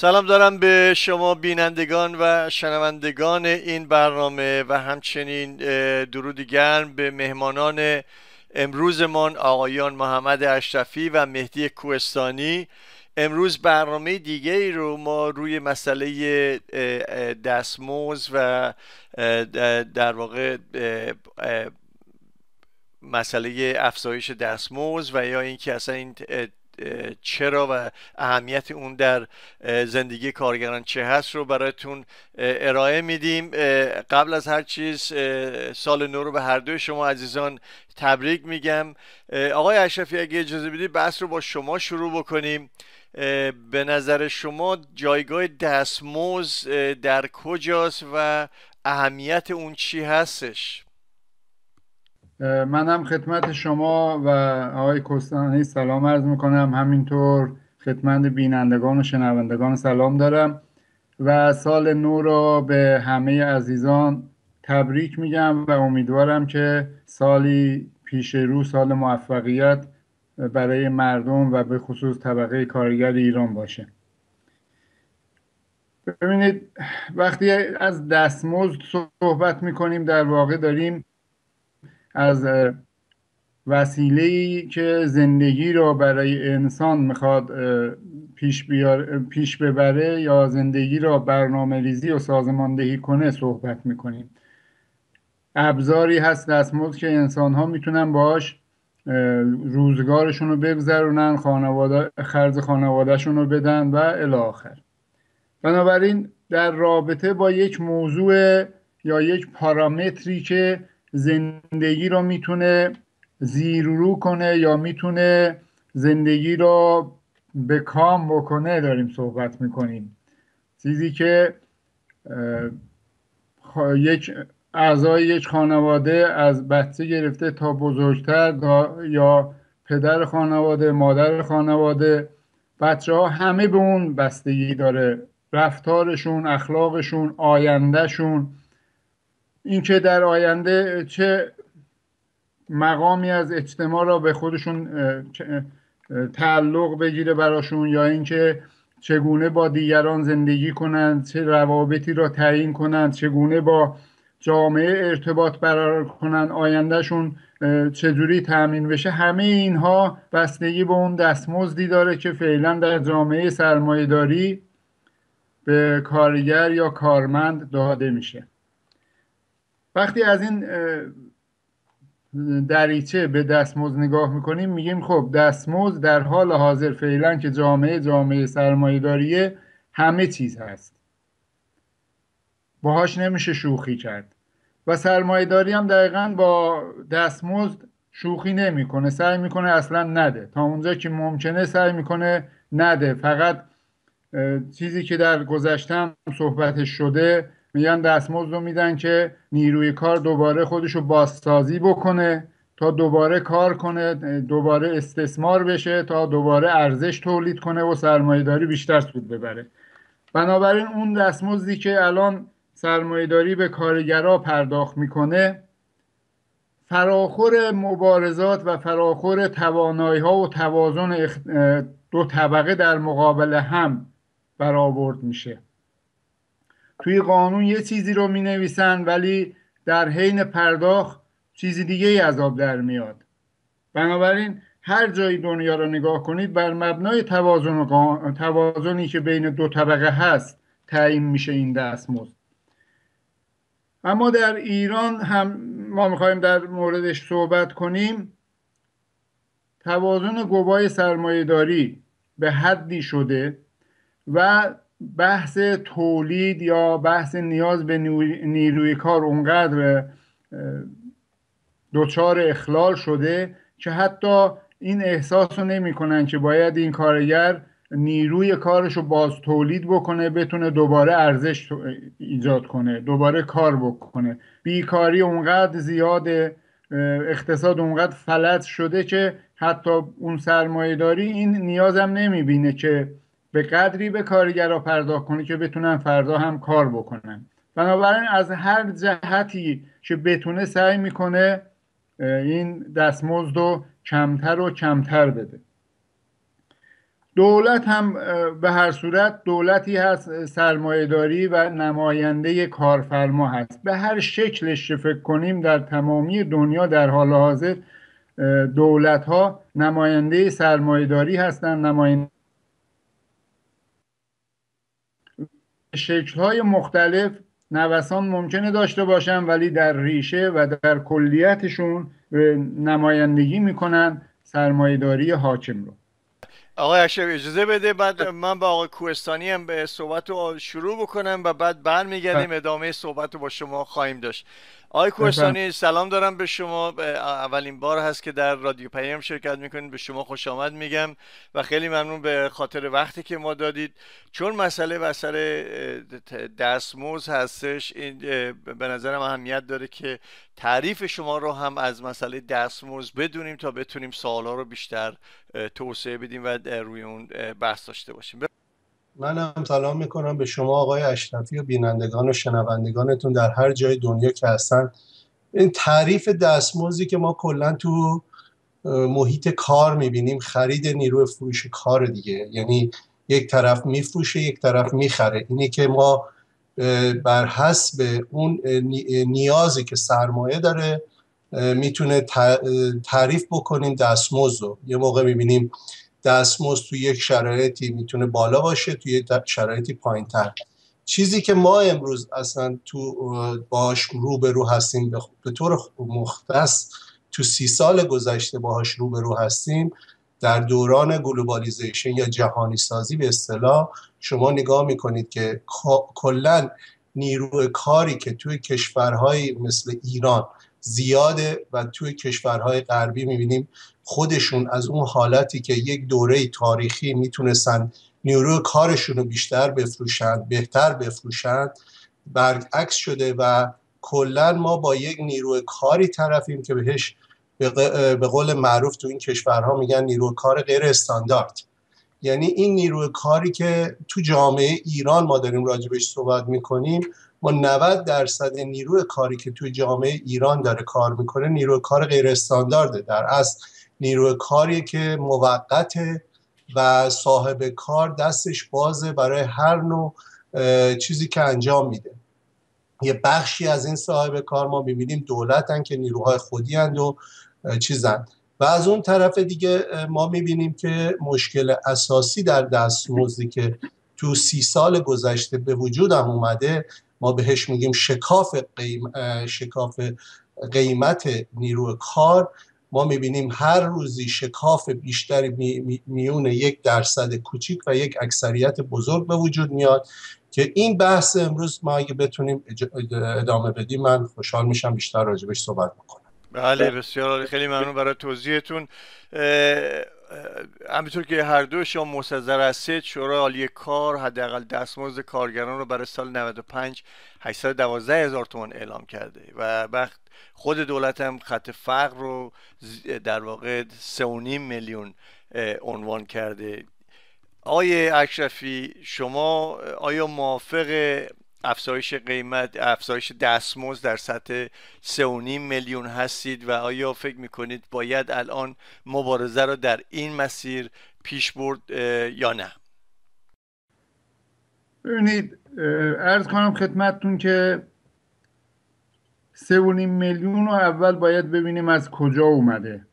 سلام دارم به شما بینندگان و شنوندگان این برنامه و همچنین درود گرم به مهمانان امروزمان آقایان محمد اشرفی و مهدی کوهستانی. امروز برنامه دیگه ای رو ما روی مسئله دستموز و در واقع مسئله افزایش دستموز و یا اینکه اصلا این چرا و اهمیت اون در زندگی کارگران چه هست رو براتون ارائه میدیم. قبل از هر چیز سال نو رو به هر دوی شما عزیزان تبریک میگم. آقای اشرفی اگه اجازه بدید بحث رو با شما شروع بکنیم. به نظر شما جایگاه دستموز در کجاست و اهمیت اون چی هستش؟ منم خدمت شما و آقای کستانی سلام عرض می‌کنم. همینطور خدمت بینندگان و شنوندگان سلام دارم و سال نو را به همه عزیزان تبریک میگم و امیدوارم که سالی پیش رو سال موفقیت برای مردم و به خصوص طبقه کارگر ایران باشه. ببینید وقتی از دستمزد صحبت می‌کنیم در واقع داریم از وسیله که زندگی را برای انسان می‌خواد پیش, بیار، پیش ببره یا زندگی را برنامه ریزی و سازماندهی کنه صحبت می‌کنیم. ابزاری هست دستمزد که انسان ها می‌تونن باش روزگارشون رو بگذرونن خانواده خرج خانوادهشون رو بدن و الاخر بنابراین در رابطه با یک موضوع یا یک پارامتری که زندگی رو می‌تونه زیرورو کنه یا می‌تونه زندگی رو به کام بکنه داریم صحبت می‌کنیم. چیزی که یک اعضای یک خانواده از بچه گرفته تا بزرگتر یا پدر خانواده مادر خانواده بچه ها همه به اون بستگی داره. رفتارشون اخلاقشون آیندهشون اینکه در آینده چه مقامی از اجتماع را به خودشون تعلق بگیره براشون یا اینکه چگونه با دیگران زندگی کنند چه روابطی را تعیین کنند چگونه با جامعه ارتباط برقرار کنند آیندهشون چجوری تأمین بشه همه اینها بستگی به اون دستمزدی داره که فعلا در جامعه سرمایهداری به کارگر یا کارمند داده میشه. وقتی از این دریچه به دستمزد نگاه می‌کنیم میگیم خب دستمزد در حال حاضر فعلا که جامعه جامعه سرمایهداریه همه چیز هست. باهاش نمیشه شوخی کرد. و سرمایهداری هم دقیقا با دستمزد شوخی نمی‌کنه. سعی می‌کنه اصلا نده. تا اونجا که ممکنه سعی می‌کنه نده. فقط چیزی که در گذشتم صحبتش شده میگن دستمزد رو میدن که نیروی کار دوباره خودش رو بازسازی بکنه تا دوباره کار کنه دوباره استثمار بشه تا دوباره ارزش تولید کنه و سرمایهداری بیشتر سود ببره. بنابراین اون دستمزدی که الان سرمایهداری به کارگرا پرداخت می‌کنه فراخور مبارزات و فراخور توانایی ها و توازن دو طبقه در مقابل هم برآورد میشه. توی قانون یه چیزی رو می نویسن ولی در حین پرداخت چیزی دیگه ای از در میاد. بنابراین هر جای دنیا رو نگاه کنید بر مبنای توازن توازنی که بین دو طبقه هست تعیین میشه این دستمزد. اما در ایران هم ما می‌خوایم در موردش صحبت کنیم. توازن گوای سرمایه داری به حدی شده و بحث تولید یا بحث نیاز به نیروی کار اونقدر دچار اخلال شده که حتی این احساس رو نمی کنن که باید این کارگر نیروی کارش رو باز تولید بکنه بتونه دوباره ارزش ایجاد کنه دوباره کار بکنه. بیکاری اونقدر زیاده اقتصاد اونقدر فلج شده که حتی اون سرمایه داری این نیازم نمی‌بینه که به قدری به کارگرها پرداخت کنه که بتونن فردا هم کار بکنن. بنابراین از هر جهتی که بتونه سعی می‌کنه این دستمزد رو کمتر و کمتر بده. دولت هم به هر صورت دولتی هست سرمایهداری و نماینده کارفرما هست. به هر شکلش فکر کنیم در تمامی دنیا در حال حاضر دولت ها نماینده سرمایهداری هستند نماینده شکل های مختلف نوسان ممکنه داشته باشن ولی در ریشه و در کلیتشون نمایندگی می‌کنن سرمایهداری حاکم رو. آقای اشرف اجازه بده بعد من با آقای کوهستانی هم به صحبت رو شروع بکنم و بعد برمیگردیم ادامه صحبت رو با شما خواهیم داشت. آقای کوهستانی سلام دارم به شما. اولین بار هست که در رادیو پیام شرکت می‌کنید. به شما خوش آمد میگم و خیلی ممنون به خاطر وقتی که ما دادید. چون مسئله مسئله دستموز هستش این به نظرم اهمیت داره که تعریف شما رو هم از مسئله دستموز بدونیم تا بتونیم سوالا رو بیشتر توسعه بدیم و روی اون بحث داشته باشیم. من هم سلام می‌کنم به شما آقای اشرفی و بینندگان و شنوندگانتون در هر جای دنیا که هستن. این تعریف دستمزدی که ما کلا تو محیط کار می‌بینیم خرید نیروی فروش کار دیگه. یعنی یک طرف میفروشه یک طرف می‌خره. اینی که ما بر حسب اون نیازی که سرمایه داره می‌تونه تعریف بکنیم دستمزد رو یه موقع می‌بینیم دستمزد توی یک شرایطی می‌تونه بالا باشه توی شرایطی پایین تر چیزی که ما امروز اصلا تو باش روبرو هستیم به طور مختص تو سی سال گذشته باهاش روبرو هستیم در دوران globalization یا جهانی سازی به اصطلاح شما نگاه می‌کنید که کلا نیروی کاری که توی کشورهای مثل ایران زیاده و توی کشورهای غربی می‌بینیم خودشون از اون حالتی که یک دوره تاریخی می‌تونستن نیروی کارشون رو بیشتر بفروشند بهتر بفروشند برعکس شده و کلا ما با یک نیروی کاری طرفیم که بهش به قول معروف تو این کشورها میگن نیروی کار غیر استاندارد. یعنی این نیروی کاری که تو جامعه ایران ما داریم راجبش صحبت می‌کنیم ما 90 درصد نیروی کاری که توی جامعه ایران داره کار می‌کنه نیروی کار غیر استاندارده. در اصل نیروی کاری که موقته و صاحب کار دستش بازه برای هر نوع چیزی که انجام میده. یه بخشی از این صاحب کار ما می‌بینیم دولتن که نیروهای خودی هند و چیزن. و از اون طرف دیگه ما می‌بینیم که مشکل اساسی در دستمزدی که تو سی سال گذشته به وجودم اومده ما بهش میگیم شکاف, قیم، شکاف قیمت نیروی کار. ما می‌بینیم هر روزی شکاف بیشتری می، میون یک درصد کوچیک و یک اکثریت بزرگ به وجود میاد که این بحث امروز ما اگه بتونیم ادامه بدیم من خوشحال میشم بیشتر راجبش صحبت بکنم. بله بسیار خیلی ممنون برای توضیحتون. همینطور که هر دو شما مستظر هستید شورای عالی کار حداقل دستمزد کارگران رو برای سال 95 812 هزار تومان اعلام کرده. و وقت خود دولت هم خط فقر رو در واقع 3.5 میلیون عنوان کرده. آقای اشرفی شما آیا موافق افزایش قیمت افزایش دستمزد در سطح 3.5 میلیون هستید و آیا فکر می‌کنید باید الان مبارزه رو در این مسیر پیش برد یا نه؟ ببینید ارز کنم خدمتتون که سه و نیم میلیون رو اول باید ببینیم از کجا اومده.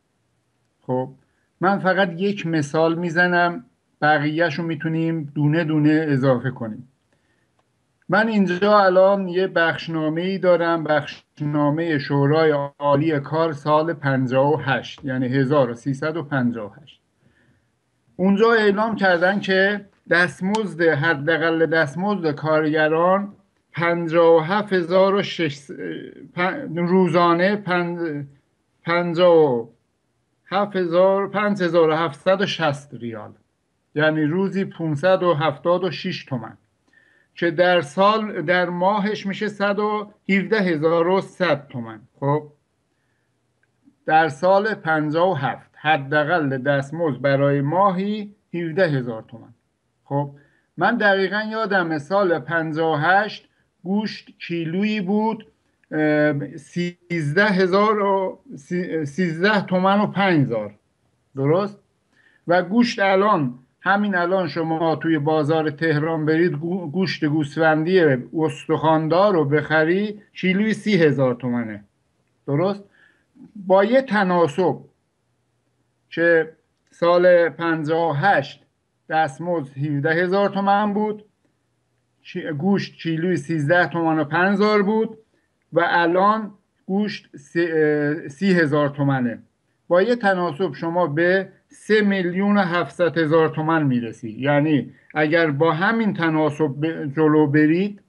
خب من فقط یک مثال می‌زنم بقیهش رو می‌تونیم دونه دونه اضافه کنیم. من اینجا الان یه بخشنامه ای دارم بخشنامه شورای عالی کار سال 58 یعنی 1358 اونجا اعلام کردن که دستمزد حداقل دستمزد کارگران 57600 روزانه 57760 ریال. یعنی روزی 576 تومن. که در سال در ماهش میشه 117100 تومن. خب؟ در سال 57 حداقل دستمزد برای ماهی 17000 تومن. خب؟ من دقیقا یادم سال 58 گوشت کیلویی بود سیزده هزار و سیزده تومن و پنج درست؟ و گوشت الان همین الان شما توی بازار تهران برید گوشت گوسفندی استخاندار رو بخری کیلوی سی هزار تومنه. درست؟ با یه تناسب که سال 58 دستمزد 17 هزار تومن بود گوشت کیلوی 13 تومن و 5000 بود و الان گوشت سی هزار تومنه. با یه تناسب شما به سه میلیون و هفتصد هزار تومن می‌رسی. یعنی اگر با همین تناسب جلو برید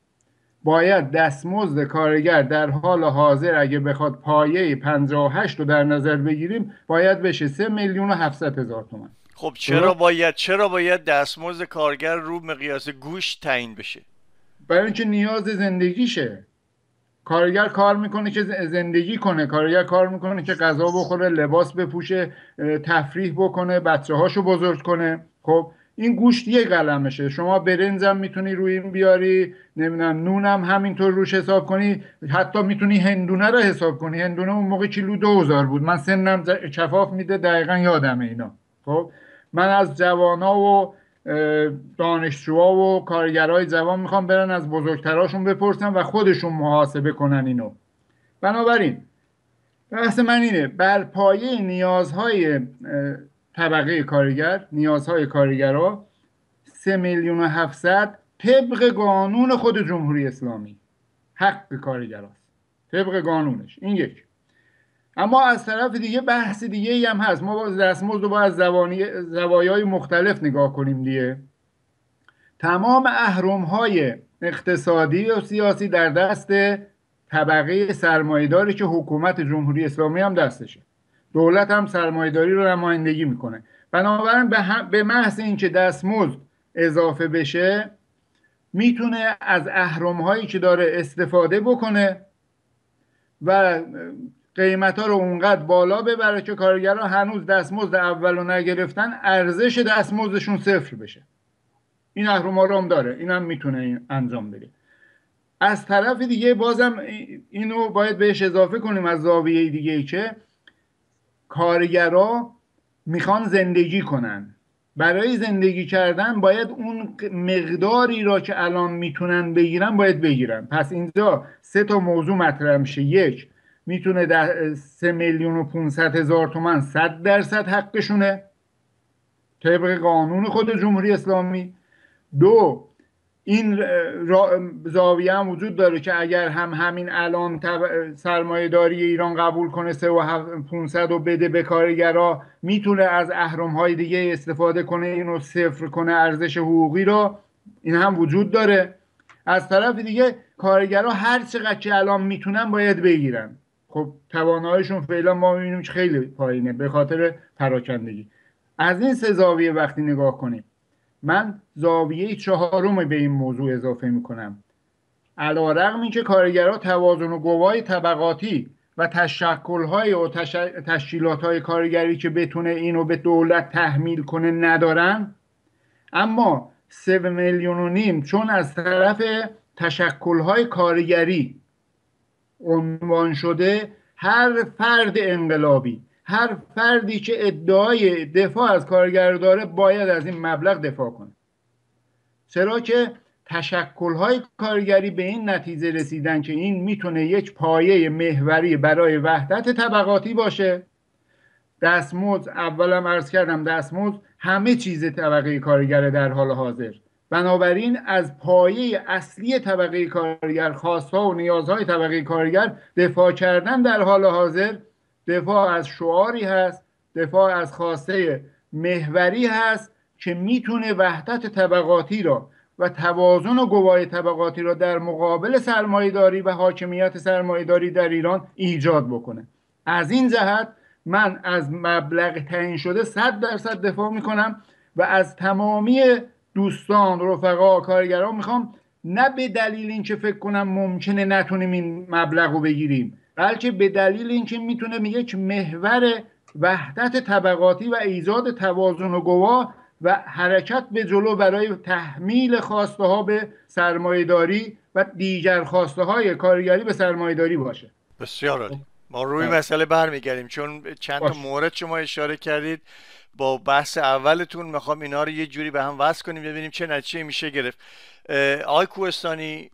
باید دستمزد کارگر در حال حاضر اگه بخواد پایه 58 رو در نظر بگیریم باید بشه 3 میلیون و 700 هزار تومن خب چرا باید چرا باید دستمزد کارگر رو مقیاس گوشت تعیین بشه؟ برای اینکه نیاز زندگیشه. کارگر کار می‌کنه که زندگی کنه. کارگر کار می‌کنه که غذا بخوره لباس بپوشه تفریح بکنه بچه هاشو بزرگ کنه. خب این گوشت یه قلمشه. شما برنزم می‌تونی روی این بیاری نمی‌دونم نونم همینطور روش حساب کنی. حتی می‌تونی هندونه رو حساب کنی. هندونه اون موقع کیلو دوزار بود. من سنم کفاف میده دقیقا یادمه اینا. خب من از جوانا و دانشجوها و کارگرای جوان می‌خوام برن از بزرگتراشون بپرسن و خودشون محاسبه کنن اینو. بنابراین بحث من اینه بر پایه نیازهای طبقه کارگر نیازهای کارگرها سه میلیون و هفتصد طبق قانون خود جمهوری اسلامی. حق کارگراست. طبق قانونش. این یک. اما از طرف دیگه بحث دیگه ای هم هست. ما با دستمزد رو با از زوایای مختلف نگاه کنیم دیگه. تمام اهرم های اقتصادی و سیاسی در دست طبقه سرمایداری که حکومت جمهوری اسلامی هم دستشه. دولت هم سرمایداری رو نمایندگی می‌کنه. بنابراین به, به محض اینکه دستمزد اضافه بشه می‌تونه از اهرم هایی که داره استفاده بکنه و قیمت ها رو اونقدر بالا ببره که کارگران هنوز دستمزد اول رو نگرفتن ارزش دستمزدشون صفر بشه. این اهرم داره. این هم می‌تونه انجام بده. از طرف دیگه بازم اینو باید بهش اضافه کنیم از زاویه دیگه که کارگرا می‌خوان زندگی کنن. برای زندگی کردن باید اون مقداری را که الان می‌تونن بگیرن باید بگیرن. پس اینجا سه تا موضوع مطرح میشه. یک می‌تونه در سه میلیون و 500 هزار تومن صد درصد حقشونه. طبق قانون خود جمهوری اسلامی. دو این زاویه هم وجود داره که اگر هم همین الان سرمایه داری ایران قبول کنه سه و 500 و بده به کارگرا می‌تونه از اهرم های دیگه استفاده کنه اینو صفر کنه ارزش حقوقی رو. این هم وجود داره. از طرف دیگه کارگرا هر چقدر که الان می‌تونن باید بگیرن. خب تواناییشون فعلا ما می‌بینیم خیلی پایینه به خاطر پراکندگی. از این سه زاویه وقتی نگاه کنیم من زاویه چهارم به این موضوع اضافه می‌کنم. علا رقم این که کارگرها توازن و گواهی طبقاتی و تشکلهای و تش... تشکیلات های کارگری که بتونه اینو به دولت تحمیل کنه ندارن اما سه میلیون و نیم چون از طرف تشکلهای کارگری عنوان شده هر فرد انقلابی هر فردی که ادعای دفاع از کارگر داره باید از این مبلغ دفاع کنه. چرا که تشکلهای کارگری به این نتیجه رسیدن که این می‌تونه یک پایه محوری برای وحدت طبقاتی باشه. دستمزد اولم عرض کردم دستمزد همه چیز طبقه کارگر در حال حاضر. بنابراین از پایه اصلی طبقه کارگر خواستها و نیازهای طبقه کارگر دفاع کردن در حال حاضر دفاع از شعاری هست دفاع از خواسته محوری هست که می‌تونه وحدت طبقاتی را و توازن و گواهی طبقاتی را در مقابل سرمایهداری و حاکمیت سرمایهداری در ایران ایجاد بکنه. از این جهت من از مبلغ تعیین شده صد درصد دفاع می‌کنم و از تمامی دوستان رفقا کارگران می‌خوام نه به دلیل اینکه فکر کنم ممکنه نتونیم این مبلغ رو بگیریم بلکه به دلیل اینکه می‌تونه یک محور وحدت طبقاتی و ایجاد توازن و گواه و حرکت به جلو برای تحمیل خواسته ها به سرمایهداری و دیگر خواسته های کارگری به سرمایهداری باشه. بسیار عالی. ما روی مسئله برمیگردیم چون چند تا مورد شما اشاره کردید. با بحث اولتون می‌خوام اینا رو یه جوری به هم وصل کنیم ببینیم چه نتیجه میشه گرفت. آقای کوهستانی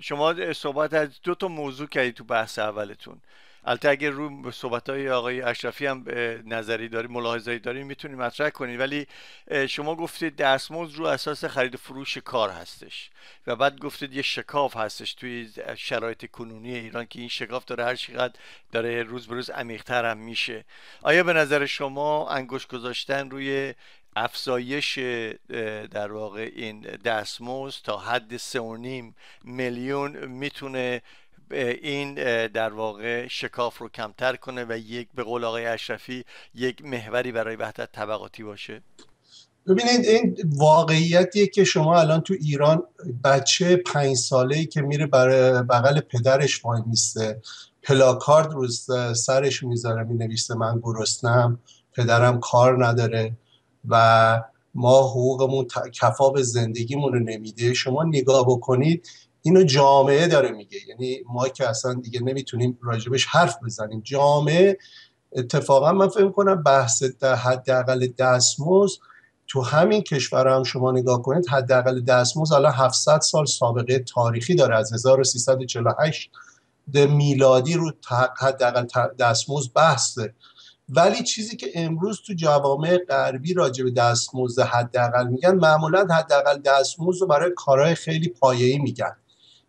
شما صحبت از دو تا موضوع کردید تو بحث اولتون. البته اگر رو صحبت های آقای اشرفی هم نظری داری ملاحظه‌ای داری می‌تونیم مطرح کنید ولی شما گفتید دستمزد رو اساس خرید فروش کار هستش و بعد گفتید یه شکاف هستش توی شرایط کنونی ایران که این شکاف داره هر چقدر داره روز به روز عمیق‌تر هم میشه. آیا به نظر شما انگشت گذاشتن روی افزایش در واقع این دستمزد تا حد 3.5 میلیون می‌تونه این در واقع شکاف رو کمتر کنه و یک به قول آقای اشرفی یک محوری برای وحدت طبقاتی باشه؟ ببینید این واقعیتیه که شما الان تو ایران بچه پنج ساله ای که میره برای بغل پدرش وای میسته. پلاکارد رو سرش می‌ذاره می‌نویسه من گرسنم پدرم کار نداره و ما حقوقمون کفا به زندگیمون رو نمیده. شما نگاه بکنید اینو جامعه داره میگه. یعنی ما که اصلا دیگه نمی‌تونیم راجبش حرف بزنیم. جامعه اتفاقا من فکر کنم بحث حداقل دستمزد تو همین کشور هم شما نگاه کنید حداقل دستمزد الان 700 سال سابقه تاریخی داره. از 1348 میلادی رو حداقل دستمزد بحثه. ولی چیزی که امروز تو جوامع غربی راجع به دستمزد حداقل میگن معمولا حداقل دستمزد رو برای کارهای خیلی پایه‌ای میگن.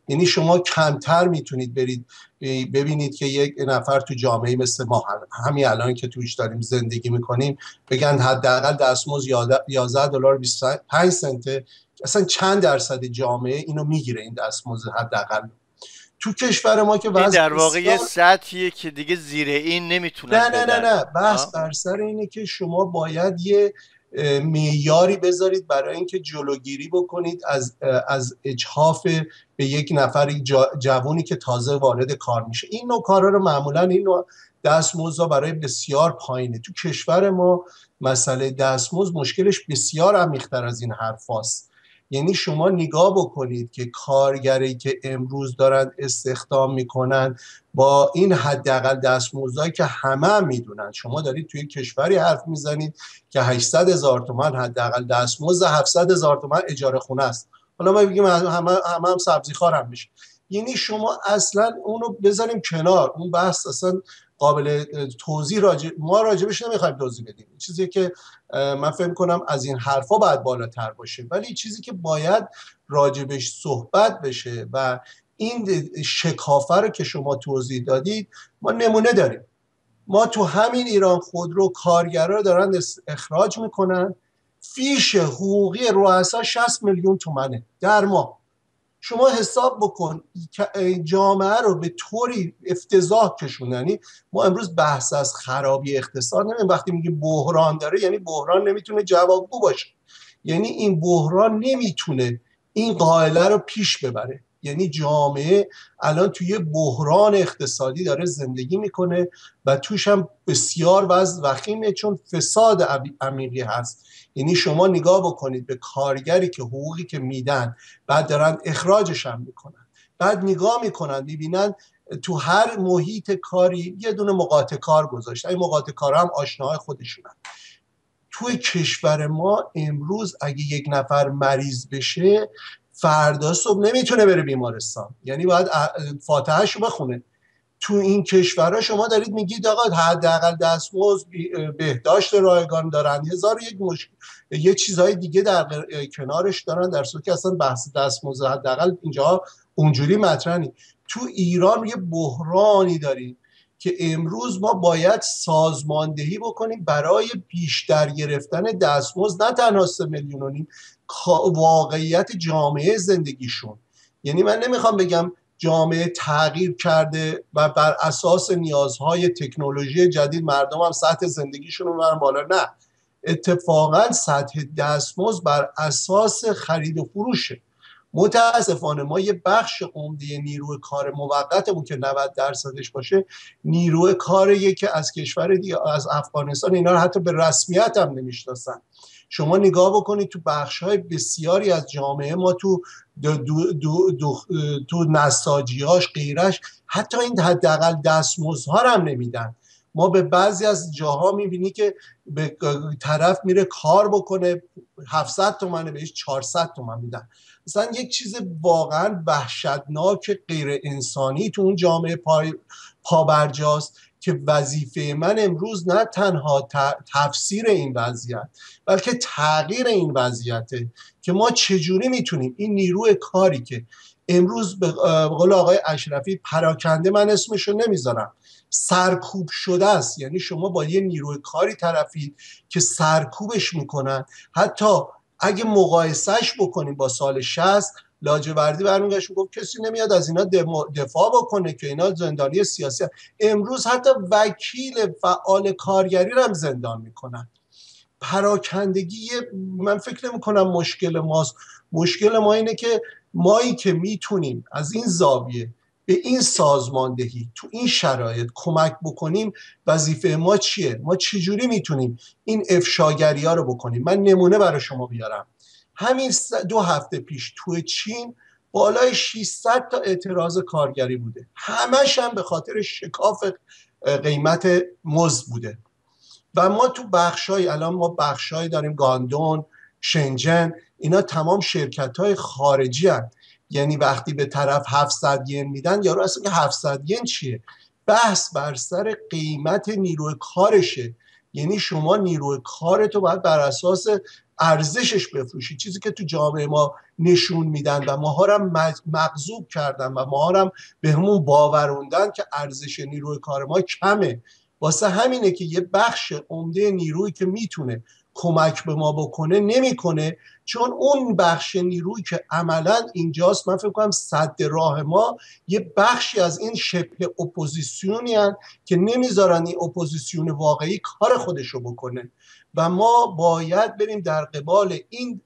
یعنی شما کمتر می‌تونید برید ببینید که یک نفر تو جامعه مثل ما همین الان که توش داریم زندگی می‌کنیم بگن حداقل دستمزد 11 دلار 25 سنته. اصلا چند درصد جامعه اینو می‌گیره این دستمزد حداقل؟ تو کشور ما که وضع در واقع یه سطحیه که دیگه زیر این نمی‌تونن نه نه نه نه. بحث بر سر اینه که شما باید یه میاری بذارید برای اینکه جلوگیری بکنید از از اجحاف به یک نفر جوونی که تازه وارد کار میشه. این نوع کارا رو معمولا این نوع دستمزد برای بسیار پایینه. تو کشور ما مسئله دستمزد مشکلش بسیار عمیق‌تر از این حرفاست یعنی شما نگاه بکنید که کارگری که امروز دارن استخدام می‌کنن با این حداقل دستمزدی که همه هم می‌دونن. شما دارید توی کشوری حرف می‌زنید که 800 هزار تومن حداقل دستمزد 700 هزار تومن اجاره خونه است. حالا ما بگیم همه همه هم سبزی خار میشه. یعنی شما اصلا اونو بذاریم کنار. اون بحث اصلا قابل توضیح راجع ما راجبش نمی‌خوایم توضیح بدیم. چیزی که من فکر کنم از این حرفا باید بالاتر باشه. ولی چیزی که باید راجبش صحبت بشه و این شکافه رو که شما توضیح دادید ما نمونه داریم. ما تو همین ایران خودرو کارگرا دارن اخراج می‌کنن. فیش حقوقی رؤسا 60 میلیون تومنه. در ما. شما حساب بکن جامعه رو به طوری افتضاح کشوندنی ما امروز بحث از خرابی اقتصاد نمیم وقتی میگه بحران داره یعنی بحران نمی‌تونه جوابگو باشه. یعنی این بحران نمی‌تونه این قائله رو پیش ببره. یعنی جامعه الان توی بحران اقتصادی داره زندگی می‌کنه و توش هم بسیار وضع وخیمه چون فساد عمیقی هست. یعنی شما نگاه بکنید به کارگری که حقوقی که میدن بعد دارن اخراجش هم می‌کنن. بعد نگاه می‌کنن می‌بینن تو هر محیط کاری یه دونه مقاطع کار گذاشته این مقاطع کار هم آشناهای خودشونن. توی کشور ما امروز اگه یک نفر مریض بشه فردا صبح نمی‌تونه بره بیمارستان. یعنی باید فاتحهش رو بخونه. تو این کشورها شما دارید میگید آقا حداقل دستمزد بهداشت رایگان دارن. هزار یک مشکل یه چیزهای دیگه در کنارش دارن در صورتی که اصلا بحث دستمزد حداقل اینجا اونجوری مطرح تو ایران یه بحرانی داریم که امروز ما باید سازماندهی بکنیم برای بیشتر گرفتن دستمزد. نه تنها سه میلیون واقعیت جامعه زندگیشون. یعنی من نمی‌خوام بگم جامعه تغییر کرده و بر اساس نیازهای تکنولوژی جدید مردم هم سطح زندگیشون رو بالا. نه اتفاقا سطح دستمزد بر اساس خرید و فروشه. متاسفانه ما یه بخش عمده نیروی کار موقتمون که 90 درصدش باشه نیروی کاریه که از کشور از افغانستان اینا رو حتی به رسمیت هم نمی‌شناسن. شما نگاه بکنید تو بخش های بسیاری از جامعه ما تو دو دو دو تو نساجیاش غیرش حتی این حداقل دستمزدها هم نمیدن. ما به بعضی از جاها می‌بینی که به طرف میره کار بکنه 700 تومنه بهش 400 تومن میدن. مثلا یک چیز واقعا وحشتناک غیر انسانی تو اون جامعه پای پابرجاست که وظیفه من امروز نه تنها تفسیر این وضعیت بلکه تغییر این وضعیته که ما چجوری می‌تونیم. این نیروی کاری که امروز به قول آقای اشرفی پراکنده من اسمشو نمی‌ذارم. سرکوب شده است. یعنی شما با یه نیروی کاری طرفید که سرکوبش می‌کنن حتی اگه مقایسهش بکنیم با سال 60 لاجوردی برمیگشت گفت کسی نمیاد از اینا دفاع بکنه که اینا زندانی سیاسی امروز حتی وکیل فعال کارگری رو هم زندان می‌کنن. پراکندگی من فکر نمی کنم مشکل ماست. مشکل ما اینه که مایی که می‌تونیم از این زاویه به این سازماندهی تو این شرایط کمک بکنیم وظیفه ما چیه؟ ما چجوری می‌تونیم این افشاگری ها رو بکنیم؟ من نمونه برای شما بیارم. همین دو هفته پیش تو چین بالای 600 تا اعتراض کارگری بوده. همش هم به خاطر شکاف قیمت مزد بوده. و ما تو بخشای الان ما بخشای داریم گاندون شنجن اینا تمام شرکت های خارجی هن. یعنی وقتی به طرف 700 ین میدن یارو اصلا که 700 ین چیه؟ بحث بر سر قیمت نیروی کارشه. یعنی شما نیروی کارتو باید بر اساس ارزشش بفروشی. چیزی که تو جامعه ما نشون میدن و ماها هم مغزوب کردن و ماها هم به همون باوروندن که ارزش نیروی کار ما کمه. واسه همینه که یه بخش عمده نیروی که می‌تونه کمک به ما بکنه نمی‌کنه. چون اون بخش نیروی که عملا اینجاست من فکر کنم سد راه ما یه بخشی از این شبه اپوزیسیونی که نمی‌ذارن این اپوزیسیون واقعی کار خودشو بکنه. و ما باید بریم در قبال این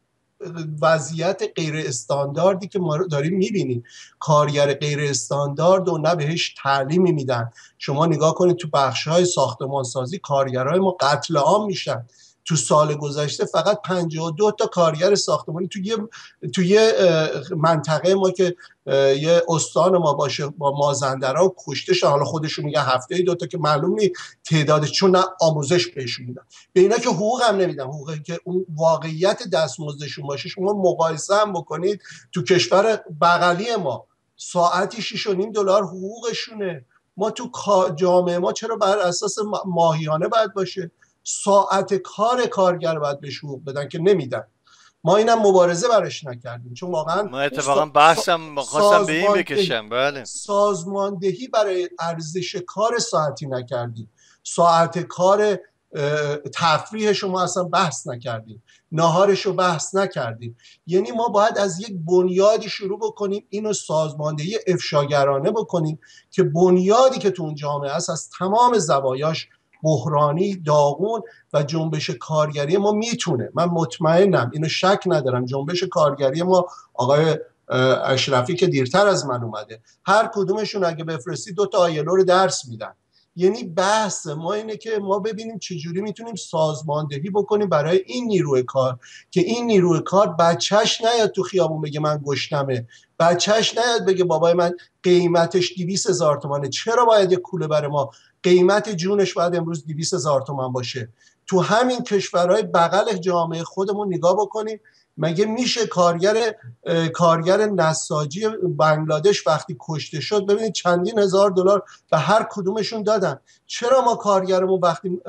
وضعیت غیر استانداردی که ما داریم می‌بینیم. کارگر غیر استاندارد و نه بهش تعلیمی میدن. شما نگاه کنید تو بخش های ساختمان سازی کارگرهای ما قتل عام میشن. تو سال گذشته فقط 52 تا کارگر ساختمانی تو یه تو یه منطقه ما که یه استان ما باشه با مازندرا کشته شد حالا خودشون میگن هفته ای دوتا که معلوم نیست. تعدادش چون نه آموزش بهشون میدن. به اینا که حقوق هم نمیدن. حقوقی که اون واقعیت دستمزدشون باشه شما مقایسه هم بکنید. تو کشور بغلی ما ساعتی 6 دلار حقوقشونه. ما تو جامعه ما چرا بر اساس ماهیانه باید باشه؟ ساعت کار کارگر باید بهش حقوق بدن که نمیدن. ما اینم مبارزه برش نکردیم. چون واقعا ما اتفاقا بحثم خواستم به این بکشم. بله. سازماندهی برای ارزش کار ساعتی نکردیم. ساعت کار تفریح شما اصلا بحث نکردیم. ناهارش رو بحث نکردیم. یعنی ما باید از یک بنیادی شروع بکنیم اینو سازماندهی افشاگرانه بکنیم که بنیادی که تو اون جامعه است از تمام زوایاش بحرانی داغون و جنبش کارگری ما می‌تونه. من مطمئنم اینو شک ندارم جنبش کارگری ما آقای اشرفی که دیرتر از من اومده هر کدومشون اگه بفرستی دو تا آیلو رو درس میدن. یعنی بحث ما اینه که ما ببینیم چجوری می‌تونیم سازماندهی بکنیم برای این نیروی کار که این نیروی کار بچهش نیاد تو خیابون بگه من گشتمه بچهش نیاد بگه بابای من قیمتش 200 هزار تومانه. چرا باید یه کوله برای ما قیمت جونش باید امروز 200 هزار تومن باشه. تو همین کشورهای بغل جامعه خودمون نگاه بکنیم. مگه میشه کارگر کارگر نساجی بنگلادش وقتی کشته شد ببینید چندین هزار دلار به هر کدومشون دادن؟ چرا ما کارگرمون وقتی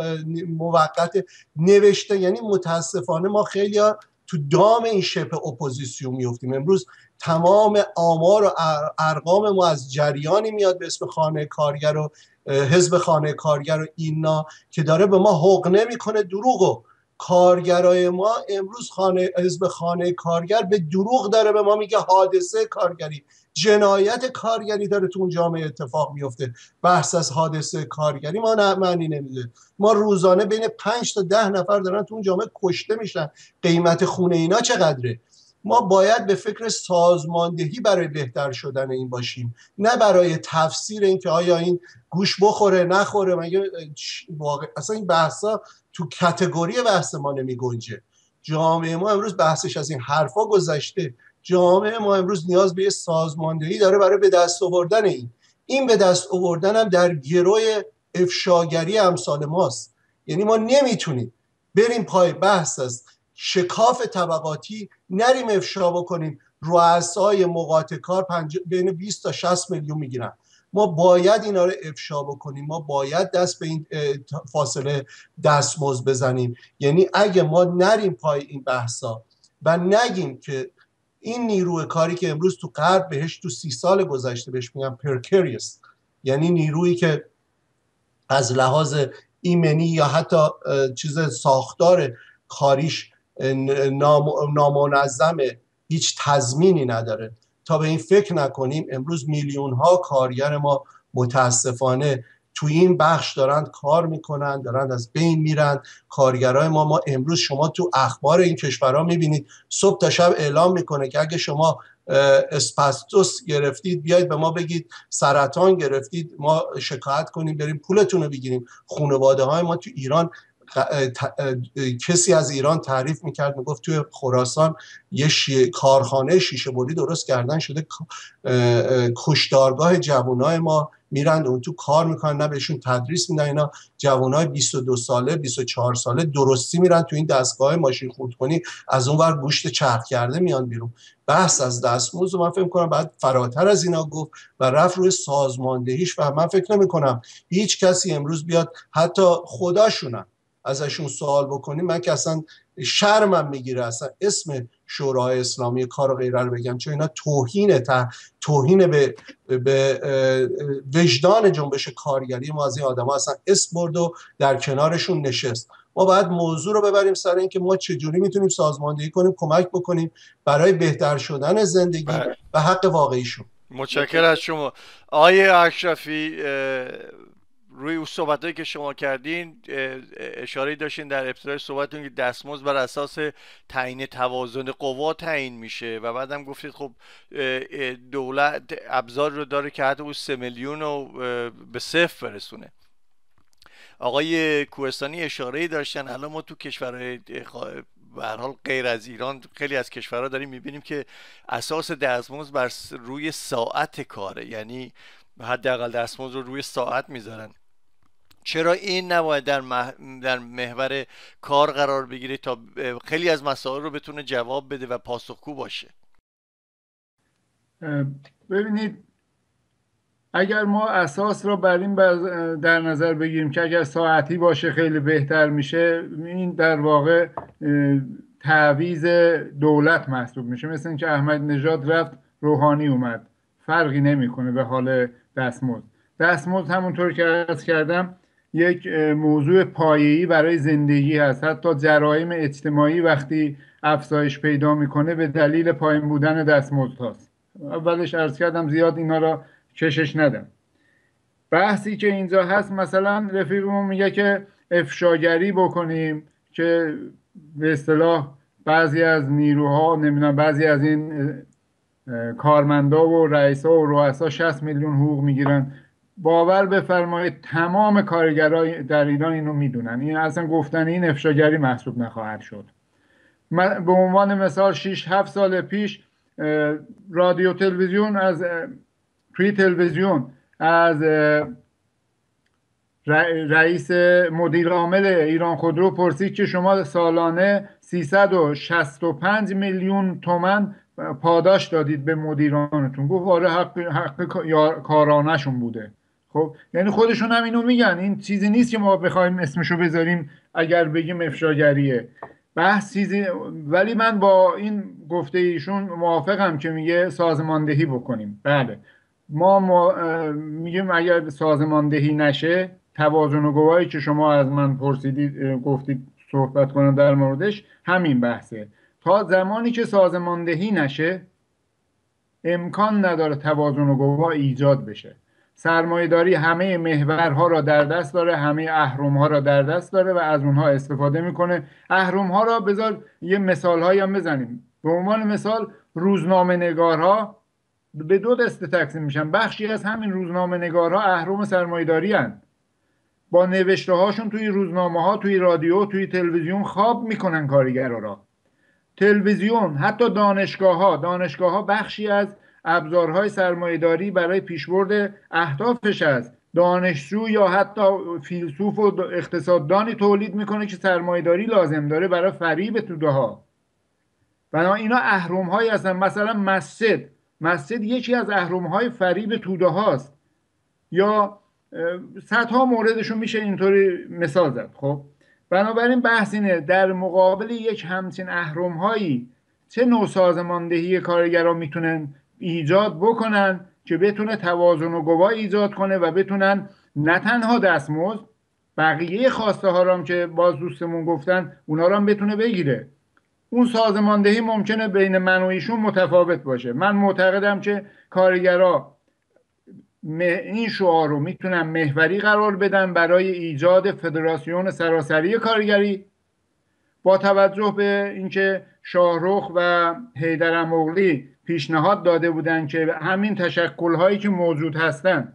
موقت نوشته یعنی متاسفانه ما خیلی تو دام این شبه اپوزیسیون میفتیم. امروز تمام آمار و ارقام ما از جریانی میاد به اسم خانه کارگر و حزب خانه کارگر و اینا که داره به ما حق نمی‌کنه دروغو کارگرای ما امروز خانه حزب خانه کارگر به دروغ داره به ما میگه حادثه کارگری جنایت کارگری داره تو اون جامعه اتفاق میفته بحث از حادثه کارگری ما نه معنی نمیده. ما روزانه بین 5 تا ده نفر دارن تو اون جامعه کشته میشن قیمت خونه اینا چقدره؟ ما باید به فکر سازماندهی برای بهتر شدن این باشیم نه برای تفسیر اینکه آیا این گوش بخوره نخوره. مگه واقع اصلا این بحثا تو کتگوری بحث ما نمی گنجه جامعه ما امروز بحثش از این حرفا گذشته. جامعه ما امروز نیاز به سازماندهی داره برای به دست آوردن این. این به دست آوردن هم در گروه افشاگری امثال ماست. یعنی ما نمی‌تونیم بریم پای بحث از شکاف طبقاتی نریم افشا بکنیم. رؤسای مقاطع کار بین 20 تا 60 میلیون می‌گیرن. ما باید اینا رو افشا بکنیم. ما باید دست به این فاصله دستمزد بزنیم. یعنی اگه ما نریم پای این بحثا و نگیم که این نیروی کاری که امروز تو غرب بهش تو سی سال گذشته بهش میگن precarious یعنی نیرویی که از لحاظ ایمنی یا حتی چیز ساختار کاریش نامنظمه هیچ تضمینی نداره. تا به این فکر نکنیم امروز میلیون ها کارگر ما متاسفانه تو این بخش دارند کار می‌کنن دارند از بین میرن کارگرای ما ما امروز شما تو اخبار این کشورها می‌بینید صبح تا شب اعلام می‌کنه که اگه شما اسپاستوس گرفتید بیاید به ما بگید. سرطان گرفتید ما شکایت کنیم بریم پولتون رو بگیریم. خانواده های ما تو ایران کسی از ایران تعریف می‌کرد می‌گفت توی خراسان یه کارخانه شیشه بولی درست کردن شده کشدارگاه جوانای ما میرن اون تو کار می‌کنن نه بهشون تدریس میدن اینا جوانای 22 ساله 24 ساله درستی میرن تو این دستگاه ماشین خودکنی از اون ور گوشت چرخ کرده میان بیرون. بحث از دستمزد من فکر کنم بعد فراتر از اینا گفت و رفت روی سازماندهیش و من فکر نمی کنم هیچ کسی امروز بیاد حتی خداشونم ازشون سوال بکنیم من که اصلا شرمم می‌گیره اصلا اسم شورای اسلامی کار و غیره رو بگم چون اینا توهین تا توهین به, به وجدان جنبش کارگری ما از این آدم ها اصلا اسم برد و در کنارشون نشست. ما باید موضوع رو ببریم سر اینکه ما چجوری می‌تونیم سازماندهی کنیم کمک بکنیم برای بهتر شدن زندگی بله. و حق واقعیشون. متشکر از شما. آیه اشرفی روی اون صحبت که شما کردین اشاره داشتین در ابتدای صحبتتون که دستمزد بر اساس تعیین توازن قوا تعیین میشه و بعدم گفتید خب دولت ابزار رو داره که حتی اون سه میلیون رو به صفر برسونه. آقای کوهستانی اشاره داشتن الان ما تو کشورهای به حال غیر از ایران خیلی از کشورها داریم می‌بینیم که اساس دستمزد بر روی ساعت کاره. یعنی حداقل دستمزد رو روی ساعت می‌ذارن. چرا این نباید در, در محور کار قرار بگیره تا خیلی از مسائل رو بتونه جواب بده و پاسخگو باشه؟ ببینید اگر ما اساس رو بر این در نظر بگیریم که اگر ساعتی باشه خیلی بهتر میشه این در واقع تعویز دولت محسوب میشه. مثل اینکه احمد نژاد رفت روحانی اومد. فرقی نمی‌کنه به حال دستمزد. دستمزد همونطور که عرض کردم یک موضوع پایه‌ای برای زندگی هست. حتی جرایم اجتماعی وقتی افزایش پیدا می‌کنه به دلیل پایین بودن دستمزد هاست اولش ارز کردم زیاد اینا را کشش ندم. بحثی که اینجا هست مثلا رفیقمون میگه که افشاگری بکنیم که به اصطلاح بعضی از نیروها نمی‌دونم بعضی از این کارمندا و رئیسا و رؤسا 60 میلیون حقوق می‌گیرن. باور بفرمایید تمام کارگرای در ایران اینو می‌دونن. این اصلا گفتن این افشاگری محسوب نخواهد شد. به عنوان مثال 6 7 سال پیش رادیو تلویزیون از توی تلویزیون از رئیس مدیر عامل ایران خودرو پرسید که شما سالانه 365 میلیون تومن پاداش دادید به مدیرانتون. گفت آره حق, حق کارانشون بوده. خب یعنی خودشون هم اینو میگن. این چیزی نیست که ما بخوایم اسمشو بذاریم اگر بگیم افشاگریه. بحث چیزی ولی من با این گفته ایشون موافقم که میگه سازماندهی بکنیم. بله. ما, میگیم اگر سازماندهی نشه توازن و گواهی که شما از من پرسیدید گفتید صحبت کنم در موردش همین بحثه. تا زمانی که سازماندهی نشه امکان نداره توازن و گواه ایجاد بشه. سرمایهداری همه محورها را در دست داره همه اهرم را در دست داره و از اونها استفاده می‌کنه. اهرم ها را بذار یه مثال هایی هم بزنیم. به عنوان مثال روزنامه نگارها به دو دسته تقسیم میشن. بخشی از همین روزنامه نگارها اهرم سرمایهداری هن. با نوشته هاشون توی روزنامه ها توی رادیو توی تلویزیون خواب می‌کنن کارگرها را. تلویزیون حتی دانشگاه ها دانشگاه ها بخشی از ابزارهای سرمایهداری برای پیشبرد اهدافش است. دانشجو یا حتی فیلسوف و اقتصاددانی تولید می‌کنه که سرمایهداری لازم داره برای فریب توده ها بنا اینا اهرم هایی هستن. مثلا مسجد. مسجد یکی از اهرم های فریب توده هاست یا صدها موردشون میشه اینطوری مثال زد. خب بنابراین بحث اینه در مقابل یک همچین اهرم هایی چه نوع سازماندهی کارگران می‌تونن ایجاد بکنن که بتونه توازن و گواه ایجاد کنه و بتونن نه تنها دستمزد بقیه خواسته ها هم که باز دوستمون گفتن اونا رو هم بتونه بگیره. اون سازماندهی ممکنه بین من و ایشون متفاوت باشه. من معتقدم که کارگرا این شعار رو می‌تونن محوری قرار بدن برای ایجاد فدراسیون سراسری کارگری. با توجه به اینکه شاهرخ و حیدر مغلی پیشنهاد داده بودند که همین تشکل هایی که موجود هستند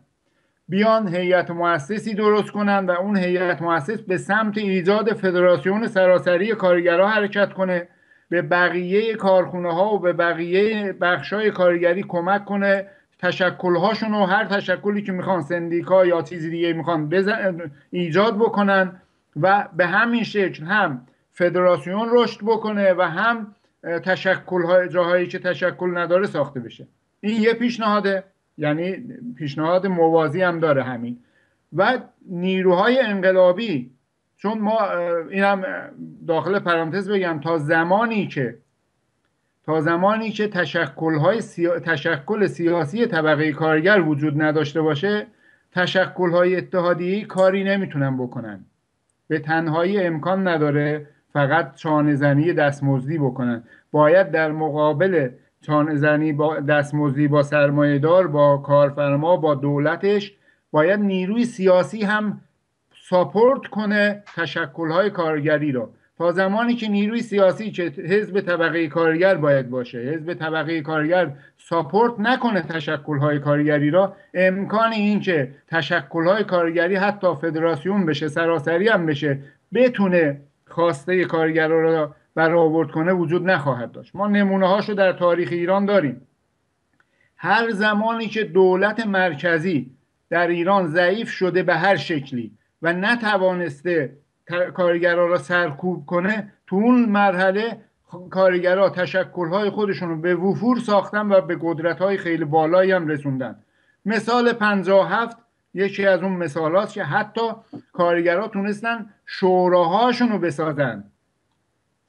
بیان هیئت مؤسسی درست کنند و اون هیئت مؤسس به سمت ایجاد فدراسیون سراسری کارگرها حرکت کنه به بقیه کارخونه ها و به بقیه بخش های کارگری کمک کنه تشکل هاشون و هر تشکلی که می‌خوان سندیکا یا چیزی دیگه می‌خوان ایجاد بکنن و به همین شکل هم فدراسیون رشد بکنه و هم تشکل های جاهایی که تشکل نداره ساخته بشه. این یه پیشنهاده. یعنی پیشنهاد موازی هم داره همین. و نیروهای انقلابی چون ما اینم داخل پرانتز بگم تا زمانی که تا زمانی که تشکل, سیا... تشکل سیاسی طبقه کارگر وجود نداشته باشه تشکل های اتحادیه کاری نمی‌تونن بکنن. به تنهایی امکان نداره فقط چانه زنی دستمزدی بکنن. باید در مقابل چانه زنی با دستمزدی با سرمایهدار با کارفرما با دولتش باید نیروی سیاسی هم ساپورت کنه تشکلهای کارگری رو. تا زمانی که نیروی سیاسی که حزب طبقه کارگر باید باشه حزب طبقه کارگر ساپورت نکنه تشکلهای کارگری را امکان این که تشکلهای کارگری حتی فدراسیون بشه سراسری هم بشه بتونه خواسته کارگر را برآورد کنه وجود نخواهد داشت. ما نمونه هاشو در تاریخ ایران داریم. هر زمانی که دولت مرکزی در ایران ضعیف شده به هر شکلی و نتوانسته کارگرها را سرکوب کنه تو اون مرحله کارگرها تشکلهای خودشون رو به وفور ساختن و به قدرتهای خیلی بالایی هم رسوندن. مثال 57 یکی از اون مثالات که حتی کارگرها تونستن شوراهاشون رو بسازن.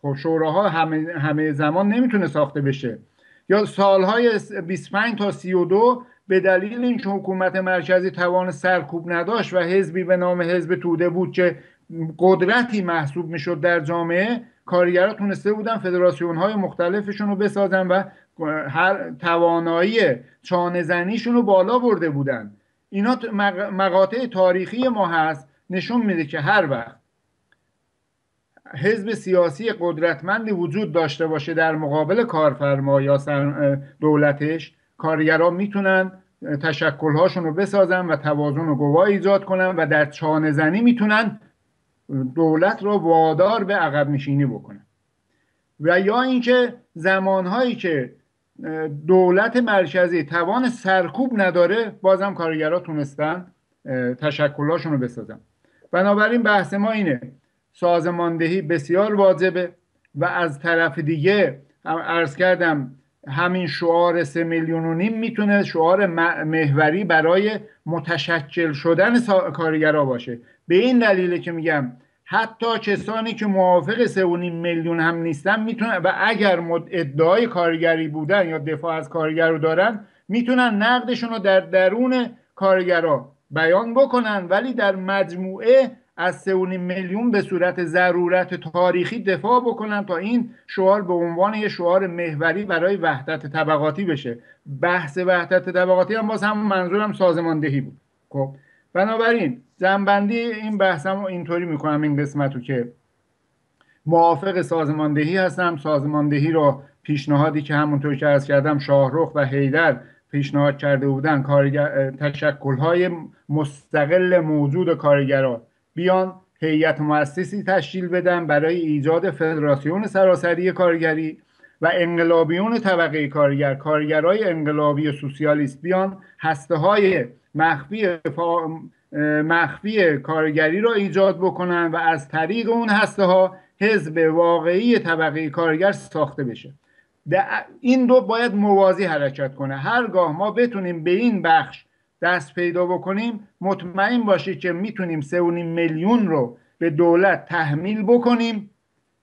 خب شوراها همه, همه زمان نمی‌تونه ساخته بشه. یا سالهای 25 تا 32 به دلیل اینکه حکومت مرکزی توان سرکوب نداشت و حزبی به نام حزب توده بود که قدرتی محسوب می‌شد در جامعه کارگرها تونسته بودن فدراسیون های مختلفشون رو بسازن و هر توانایی چانه زنیشون رو بالا برده بودن. اینا مقاطع تاریخی ما هست نشون میده که هر وقت حزب سیاسی قدرتمندی وجود داشته باشه در مقابل کارفرما یا دولتش کارگران می‌تونن تشکلهاشون رو بسازن و توازن و گواه ایجاد کنن و در چانه زنی می‌تونن دولت رو وادار به عقب نشینی بکنن. و یا اینکه زمانهایی که دولت مرکزی توان سرکوب نداره بازم کارگرها تونستن تشکلاشون رو بسازن. بنابراین بحث ما اینه سازماندهی بسیار واجبه و از طرف دیگه ارز کردم همین شعار سه میلیون و نیم می‌تونه شعار محوری برای متشکل شدن کارگرها باشه. به این دلیله که میگم حتی کسانی که موافق سه و نیم میلیون هم نیستن می‌تونن و اگر ادعای کارگری بودن یا دفاع از کارگر رو دارن می‌تونن نقدشون رو در درون کارگرها بیان بکنن. ولی در مجموعه از سه میلیون به صورت ضرورت تاریخی دفاع بکنن تا این شعار به عنوان یه شعار محوری برای وحدت طبقاتی بشه. بحث وحدت طبقاتی هم باز هم منظورم سازماندهی بود. خب بنابراین زنبندی این بحثم اینطوری می‌کنم این قسمت رو که موافق سازماندهی هستم. سازماندهی رو پیشنهادی که همونطور که ارز کردم شاهرخ و حیدر پیشنهاد کرده بودن کارگر... تشکل مستقل موجود کارگران. بیان هیئت مؤسسی تشکیل بدن برای ایجاد فدراسیون سراسری کارگری و انقلابیون طبقه کارگر. کارگرای انقلابی سوسیالیست بیان هسته های مخفی مخفی کارگری را ایجاد بکنن و از طریق اون هسته ها حزب واقعی طبقه کارگر ساخته بشه. این دو باید موازی حرکت کنه. هرگاه ما بتونیم به این بخش دست پیدا بکنیم مطمئن باشید که می‌تونیم سه میلیون رو به دولت تحمیل بکنیم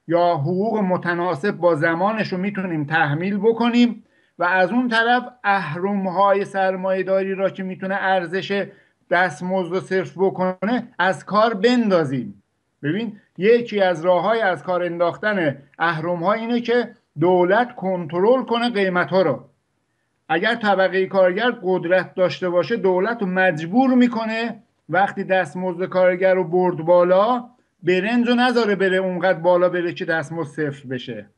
یا حقوق متناسب با زمانش رو می‌تونیم تحمیل بکنیم و از اون طرف اهرم های سرمایه داری را که می‌تونه ارزش دستمزد رو صرف بکنه از کار بندازیم. ببین یکی از راه های از کار انداختن اهرم ها اینه که دولت کنترل کنه قیمت ها رو. اگر طبقه کارگر قدرت داشته باشه دولت رو مجبور می‌کنه وقتی دستمزد کارگر رو برد بالا برنج رو نذاره بره اونقدر بالا بره که دستمزد صفر بشه.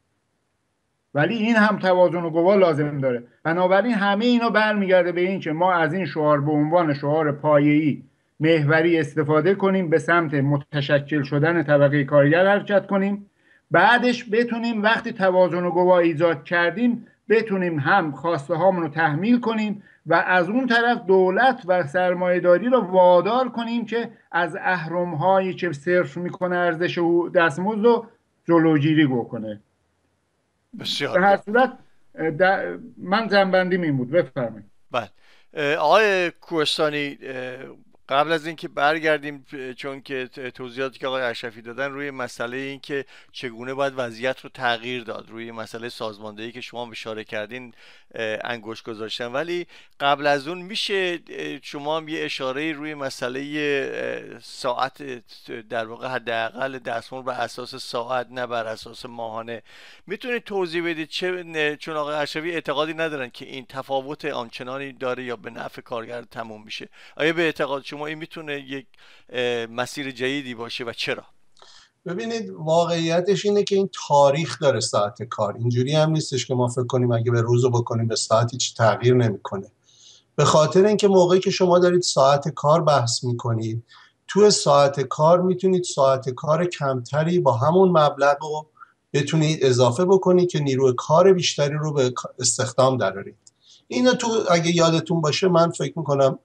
ولی این هم توازن و قوا لازم داره. بنابراین همه اینا برمیگرده به این که ما از این شعار به عنوان شعار پایه‌ای محوری استفاده کنیم به سمت متشکل شدن طبقه کارگر حرکت کنیم. بعدش بتونیم وقتی توازن و قوا ایجاد کردیم بتونیم هم خواسته هامون رو تحمیل کنیم و از اون طرف دولت و سرمایهداری رو وادار کنیم که از اهرم هایی که صرف می‌کنه ارزش دستمزد رو جلوگیری بکنه. بسیار به هر صورت من زنبندی این بود بفرمایید. بله. آقای کوهستانی قبل از اینکه برگردیم چون که توضیحاتی که آقای اشرفی دادن روی مسئله این که چگونه باید وضعیت رو تغییر داد روی مسئله سازماندهی که شما اشاره کردین انگوش گذاشتن. ولی قبل از اون میشه شما هم یه اشاره روی مسئله ساعت در واقع حداقل دستمزد بر اساس ساعت نه بر اساس ماهانه. می‌تونید توضیح بدید چه چون آقای اشرفی اعتقادی ندارن که این تفاوت آنچنانی داره یا به نفع کارگر تموم میشه. آیا به اعتقاد شما این می‌تونه یک مسیر جدیدی باشه و چرا؟ ببینید واقعیتش اینه که این تاریخ داره ساعت کار. اینجوری هم نیستش که ما فکر کنیم اگه به روزو بکنیم به ساعتی چی تغییر نمی‌کنه. به خاطر اینکه موقعی که شما دارید ساعت کار بحث می‌کنید تو ساعت کار می‌تونید ساعت کار کمتری با همون مبلغ رو بتونید اضافه بکنید که نیروی کار بیشتری رو به استخدام درارید. اینو تو اگه یادتون باشه من فکر می‌کنم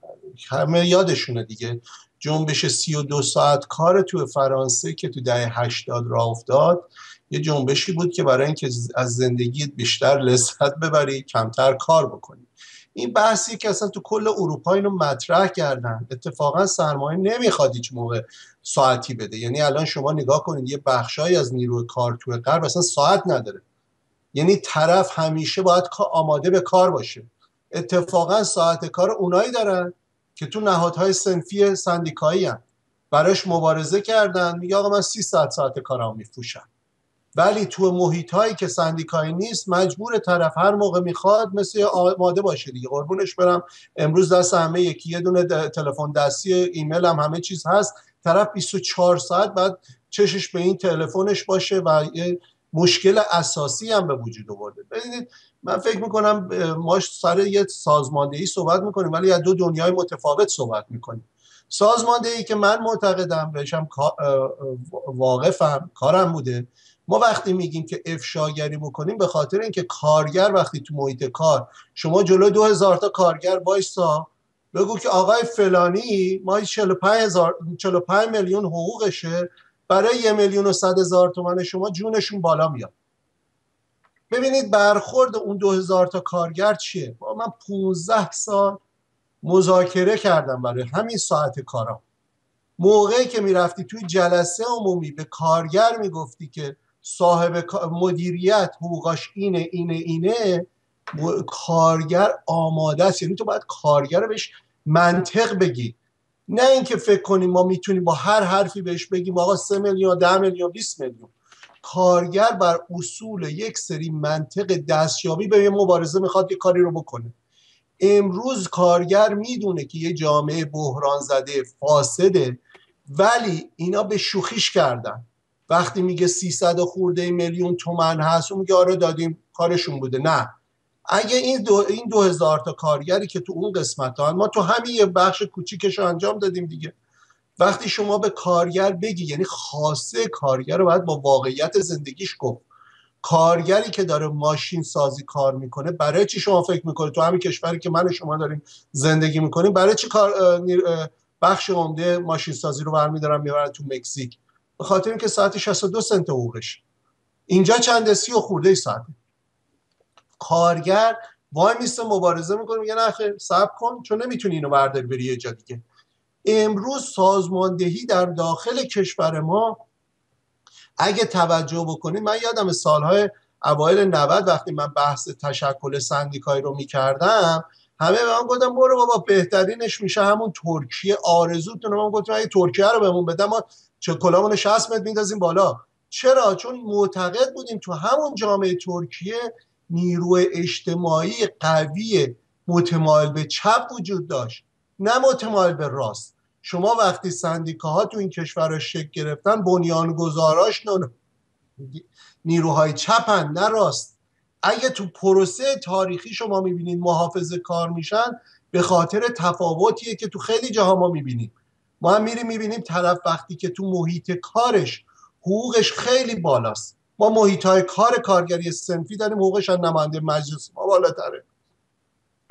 همه یادشونه دیگه. جنبش 32 ساعت کار تو فرانسه که تو دهه 80 را افتاد یه جنبشی بود که برای اینکه از زندگی بیشتر لذت ببری کمتر کار بکنی. این بحثی که اصلا تو کل اروپا اینو مطرح کردن. اتفاقا سرمایه نمی‌خواد هیچ موقع ساعتی بده. یعنی الان شما نگاه کنید یه بخشایی از نیروی کار تو غرب اصلا ساعت نداره. یعنی طرف همیشه باید آماده به کار باشه. اتفاقا ساعت کار اونایی دارن که تو نهادهای سنفی سندیکایی هم براش مبارزه کردن میگه آقا من سی ساعت ساعت کارم میفروشم. ولی تو محیط هایی که سندیکایی نیست مجبور طرف هر موقع می‌خواد مثل آماده باشه دیگه. قربونش برم. امروز دست همه یکی یه دونه تلفن دستی ایمیل هم همه چیز هست. طرف 24 ساعت بعد چشش به این تلفنش باشه و مشکل اساسی هم به وجود آورده. ببینید من فکر می‌کنم ما سر یه سازماندهی صحبت می‌کنیم ولی از دو دنیای متفاوت صحبت می‌کنیم. سازماندهی که من معتقدم بهشم واقفم کارم بوده. ما وقتی میگیم که افشاگری بکنیم به خاطر اینکه کارگر وقتی تو محیط کار شما جلو دو هزار تا کارگر وایسا بگو که آقای فلانی ما 45 میلیون حقوقشه برای یه میلیون و صد هزار تومن شما جونشون بالا میاد. ببینید برخورد اون دو هزار تا کارگر چیه؟ با من 15 سال مذاکره کردم برای همین ساعت کارم موقعی که می‌رفتی توی جلسه عمومی به کارگر می‌گفتی که صاحب مدیریت حقوقاش اینه اینه اینه کارگر آماده است. یعنی تو باید کارگر بهش منطق بگی. نه اینکه فکر کنیم ما می‌تونیم با هر حرفی بهش بگیم آقا 3 میلیون 10 میلیون 20 میلیون. کارگر بر اصول یک سری منطق دستیابی به یه مبارزه می‌خواد یه کاری رو بکنه. امروز کارگر می‌دونه که یه جامعه بحران زده فاسده ولی اینا به شوخیش کردن. وقتی میگه 300 خورده میلیون تومن هست اون میگه آره دادیم کارشون بوده. نه. اگه این دو, این دو هزار تا کارگری که تو اون قسمت ها ما تو همین یه بخش کوچیکش انجام دادیم دیگه. وقتی شما به کارگر بگی یعنی خاصه کارگر رو باید با واقعیت زندگیش گفت. کارگری که داره ماشین سازی کار می‌کنه برای چی شما فکر می‌کنه تو همین کشوری که من و شما داریم زندگی می‌کنیم برای چی کار بخش عمده ماشین سازی رو برمیدارن می‌برن تو مکزیک؟ به خاطر اینکه ساعت 62 سنت حقوقش. اینجا چند سی و خورده ساعت. کارگر وای میسته مبارزه می‌کنه میگه نه خیر صبر کن چون نمی‌تونی اینو برداری بری یه جا دیگه. امروز سازماندهی در داخل کشور ما اگه توجه بکنید من یادم سالهای اوایل 90 وقتی من بحث تشکل سندیکایی رو می‌کردم همه به من گفتم برو بابا بهترینش میشه همون ترکیه. آرزوتونه من گفتم اگه ترکیه رو بهمون بدم ما چه کلامون 60 متر میندازیم بالا. چرا؟ چون معتقد بودیم تو همون جامعه ترکیه نیروی اجتماعی قوی متمایل به چپ وجود داشت. نه متمایل به راست. شما وقتی سندیکاها تو این کشور شکل گرفتن بنیانگذاراش نیروهای چپن نه راست. اگه تو پروسه تاریخی شما می‌بینید محافظه کار میشن به خاطر تفاوتیه که تو خیلی جاها ما می‌بینیم. ما هم میریم می‌بینیم طرف وقتی که تو محیط کارش حقوقش خیلی بالاست. ما محیط های کار کارگری سنفی داریم حقوقش از نماینده مجلس ما بالاتره.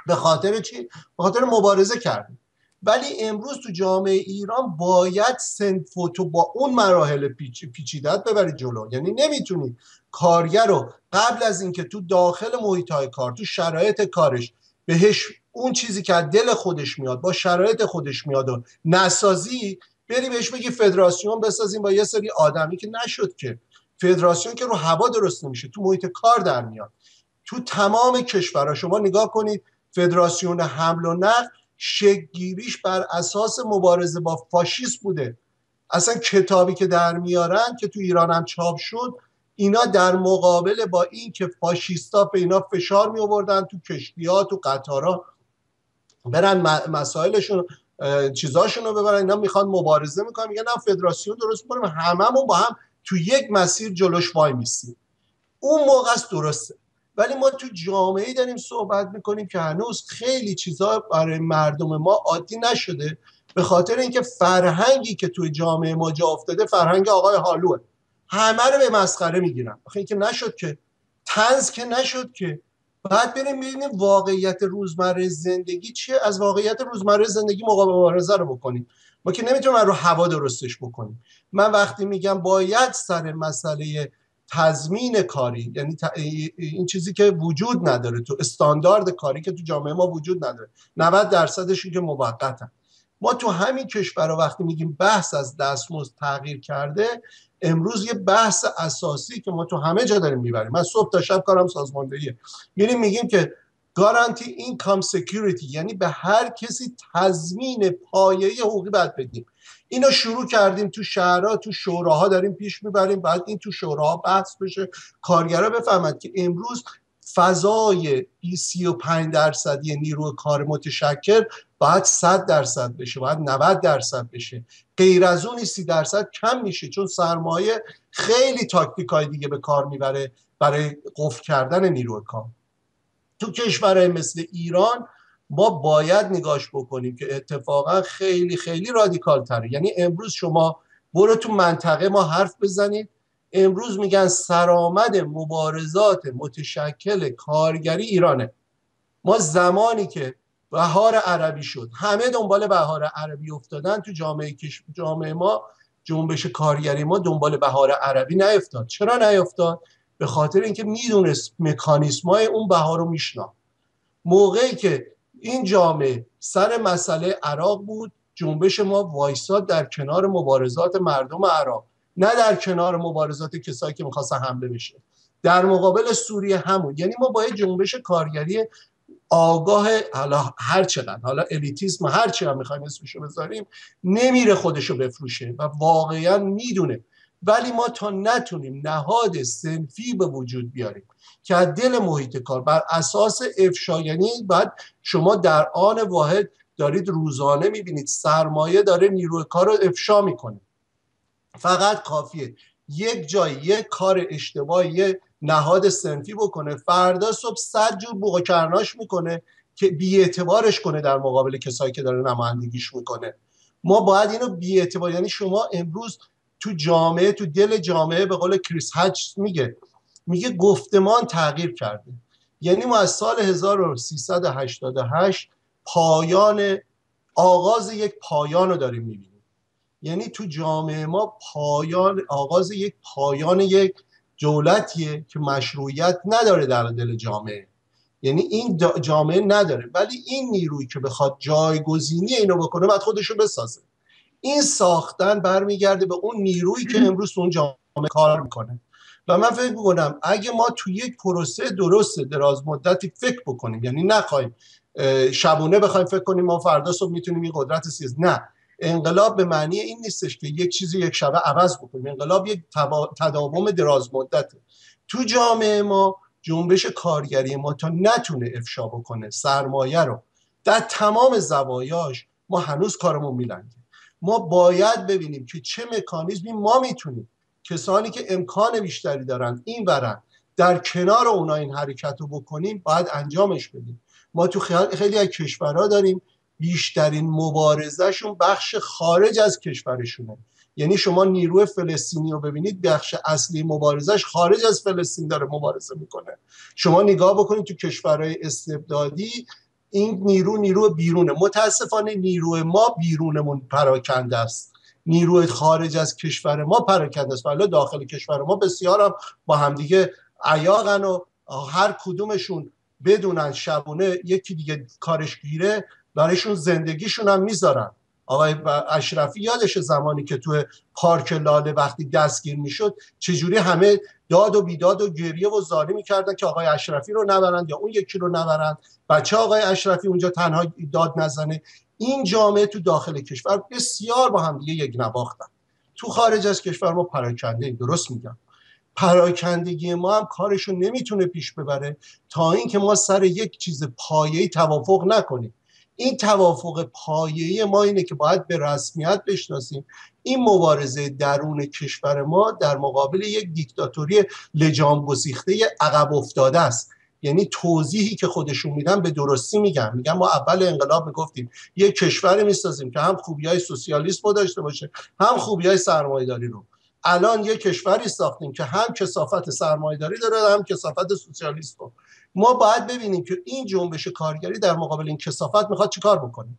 به خاطر چی؟ به خاطر مبارزه کردیم. ولی امروز تو جامعه ایران باید سنف تو با اون مراحل پیچ، پیچیدت ببرید جلو. یعنی نمی‌تونید کارگر رو قبل از اینکه تو داخل محیط های کار تو شرایط کارش بهش اون چیزی که از دل خودش میاد با شرایط خودش میاد و نسازی بری بهش بگی فدراسیون بسازیم با یه سری آدمی که نشد که. فدراسیون که رو هوا درست نمیشه تو محیط کار در میاد. تو تمام کشورها شما نگاه کنید فدراسیون حمل و نقل شگیریش بر اساس مبارزه با فاشیست بوده. اصلا کتابی که در میارن که تو ایران هم چاپ شد اینا در مقابل با این که فاشیستا به اینا فشار می آوردن تو کشتی ها تو قطارا برن مسائلشون چیزاشون رو ببرن اینا می‌خوان مبارزه می‌کنن. میگن نه فدراسیون درست کنیم هممون با هم تو یک مسیر جلوش وای میسیم. اون موقع است درسته. ولی ما تو جامعه داریم صحبت می‌کنیم که هنوز خیلی چیزها برای مردم ما عادی نشده. به خاطر اینکه فرهنگی که توی جامعه ما جا افتاده فرهنگ آقای حالوه همه رو به مسخره می‌گیرن. آخه اینکه نشد که. تنز که نشد که. بعد بریم ببینیم واقعیت روزمره زندگی چیه. از واقعیت روزمره زندگی مبارزه رو بکنیم. ما که نمی‌تونیم رو هوا درستش بکنیم. من وقتی میگم باید سر مسئله تضمین کاری یعنی این چیزی که وجود نداره تو استاندارد کاری که تو جامعه ما وجود نداره. 90 درصدش که موقتن. ما تو همین کشور وقتی میگیم بحث از دستمزد تغییر کرده امروز یه بحث اساسی که ما تو همه جا داریم می‌بریم. من صبح تا شب کارم سازماندهیه. میریم میگیم که guarantee income security یعنی به هر کسی تضمین پایه حقوقی باید بدیم. اینو شروع کردیم تو شهرها تو شوراها داریم پیش می‌بریم بعد این تو شوراها بحث بشه کارگرا بفهمن که امروز فضای 35 درصدی نیروی کار متشکل باید 100 درصد بشه باید 90 درصد بشه. غیر از اون 30 درصد کم میشه چون سرمایه خیلی تاکتیک های دیگه به کار می‌بره برای قفل کردن نیروی کار. تو کشورهای مثل ایران ما باید نگاش بکنیم که اتفاقا خیلی خیلی رادیکال تره. یعنی امروز شما برو تو منطقه ما حرف بزنید. امروز میگن سرآمد مبارزات متشکل کارگری ایرانه. ما زمانی که بهار عربی شد همه دنبال بهار عربی افتادن. تو جامعه جامعه ما جنبش کارگری ما دنبال بهار عربی نیفتاد. چرا نیفتاد؟ به خاطر اینکه می‌دونست مکانیسمای اون بهار رو میشنا موقعی که این جامعه سر مسئله عراق بود جنبش ما وایساد در کنار مبارزات مردم عراق. نه در کنار مبارزات کسایی که می‌خواستن حمله بشه. در مقابل سوریه همون. یعنی ما باید جنبش کارگری آگاه حالا هر چقدر حالا الیتیسم هر چقدر می‌خوایم اسمشو بذاریم نمیره خودشو بفروشه و واقعا می‌دونه ولی ما تا نتونیم نهاد سنفی به وجود بیاریم که از دل محیط کار بر اساس افشا یعنی بعد شما در آن واحد دارید روزانه می‌بینید سرمایه داره نیروی کار رو افشا می‌کنه. فقط کافیه یک جای یک کار اشتباهی یه نهاد سنفی بکنه. فردا صبح صد جور بوق کرناش می‌کنه که بیاعتبارش کنه در مقابل کسایی که داره نمایندگیش می‌کنه. ما باید اینو بیاعتبار یعنی شما امروز تو جامعه تو دل جامعه به قول کریس هچ میگه. میگه گفتمان تغییر کرده. یعنی ما از سال 1388 پایان آغاز یک پایان رو داریم می‌بینیم. یعنی تو جامعه ما پایان آغاز یک پایان یک دولتیه که مشروعیت نداره در دل جامعه. یعنی این جامعه نداره. ولی این نیروی که بخواد جایگزینی اینو بکنه باید خودشو بسازه. این ساختن برمیگرده به اون نیرویی که امروز اون جامعه کار می‌کنه. و من فکر می‌کنم اگه ما تو یک پروسه درست دراز مدتی فکر بکنیم یعنی نخوایم شبونه بخوایم فکر کنیم ما فردا صبح می‌تونیم این قدرت سیاسی نه. انقلاب به معنی این نیستش که یک چیزی یک شبه عوض بکنیم. انقلاب یک تداوم دراز مدته. تو جامعه ما جنبش کارگری ما تا نتونه افشا بکنه سرمایه رو در تمام زوایاش ما هنوز کارمون میلنگه ما باید ببینیم که چه مکانیزمی ما می‌تونیم. کسانی که امکان بیشتری دارن این برن در کنار اونا این حرکت رو بکنیم باید انجامش بدیم. ما تو خیلی از کشورها داریم بیشترین مبارزهشون بخش خارج از کشورشونه. یعنی شما نیروی فلسطینی رو ببینید بخش اصلی مبارزش خارج از فلسطین داره مبارزه می‌کنه. شما نگاه بکنید تو کشورهای استبدادی این نیرو نیرو بیرونه. متاسفانه نیرو ما بیرونمون پراکنده است. نیروی خارج از کشور ما پراکنده است. ولی داخل کشور ما بسیار هم با همدیگه عیاقن و هر کدومشون بدونن شبونه یکی دیگه کارش گیره برایشون زندگیشون هم می‌ذارن. آقای اشرفی یادش زمانی که تو پارک لاله وقتی دستگیر می‌شد چجوری همه داد و بیداد و گریه و زاری می‌کردن که آقای اشرفی رو نبرند یا اون یکی رو نبرند. بچه آقای اشرفی اونجا تنها داد نزنه. این جامعه تو داخل کشور بسیار با هم دیگه یک نباختن تو خارج از کشور ما پراکنده درست میگم. پراکندگی ما هم کارشو نمی‌تونه پیش ببره تا اینکه ما سر یک چیز پایه‌ای توافق نکنیم. این توافق پایه‌ای ما اینه که باید به رسمیت بشناسیم. این مبارزه درون کشور ما در مقابل یک دیکتاتوری لجام گسیخته عقب افتاده است. یعنی توضیحی که خودشون میدن به درستی میگن. میگن ما اول انقلاب می‌گفتیم. یک کشوری می‌سازیم که هم خوبی های سوسیالیسم رو داشته باشه هم خوبی های سرمایداری رو. الان یک کشوری ساختیم که هم کسافت سرمایداری داره هم کسافت سوسیالیست رو. ما باید ببینیم که این جنبش کارگری در مقابل این کسافت می‌خواد چیکار بکنه.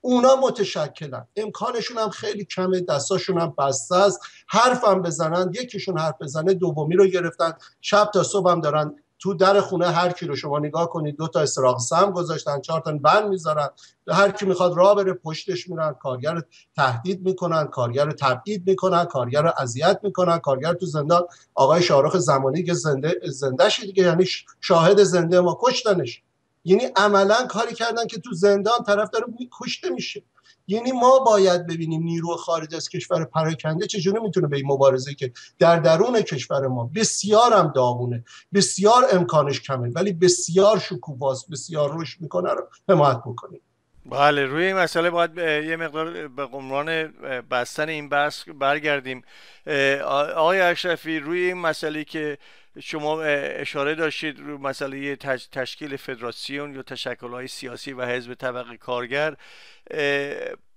اونا متشکلن. امکانشون هم خیلی کمه دستاشون هم بسته است. حرف هم بزنن یکیشون حرف بزنه دومی رو گرفتن. شب تا صبح هم دارن تو در خونه هر کی رو شما نگاه کنید دو تا استراق سم گذاشتن چهار تا بند می‌ذارن. هر کی می‌خواد راه بره پشتش میرن کارگر تهدید می‌کنن کارگر تبعید می‌کنن کارگر رو اذیت می‌کنن کارگر تو زندان. آقای شاهرخ زمانی که زنده زنده دیگه یعنی شاهد زنده ما کشتنش. یعنی عملا کاری کردن که تو زندان طرف داره کشته میشه. یعنی ما باید ببینیم نیرو خارج از کشور پراکنده چجوری می‌تونه به این مبارزه که در درون کشور ما بسیار هم داغونه بسیار امکانش کمه ولی بسیار شکوفاست بسیار رشد می‌کنه رو حمایت بکنیم. بله روی این مسئله باید یه مقدار به عنوان بستن این بحث برگردیم. آقای اشرفی روی این مسئله که شما اشاره داشتید رو مسئله تشکیل فدراسیون یا تشکل های سیاسی و حزب طبقه کارگر.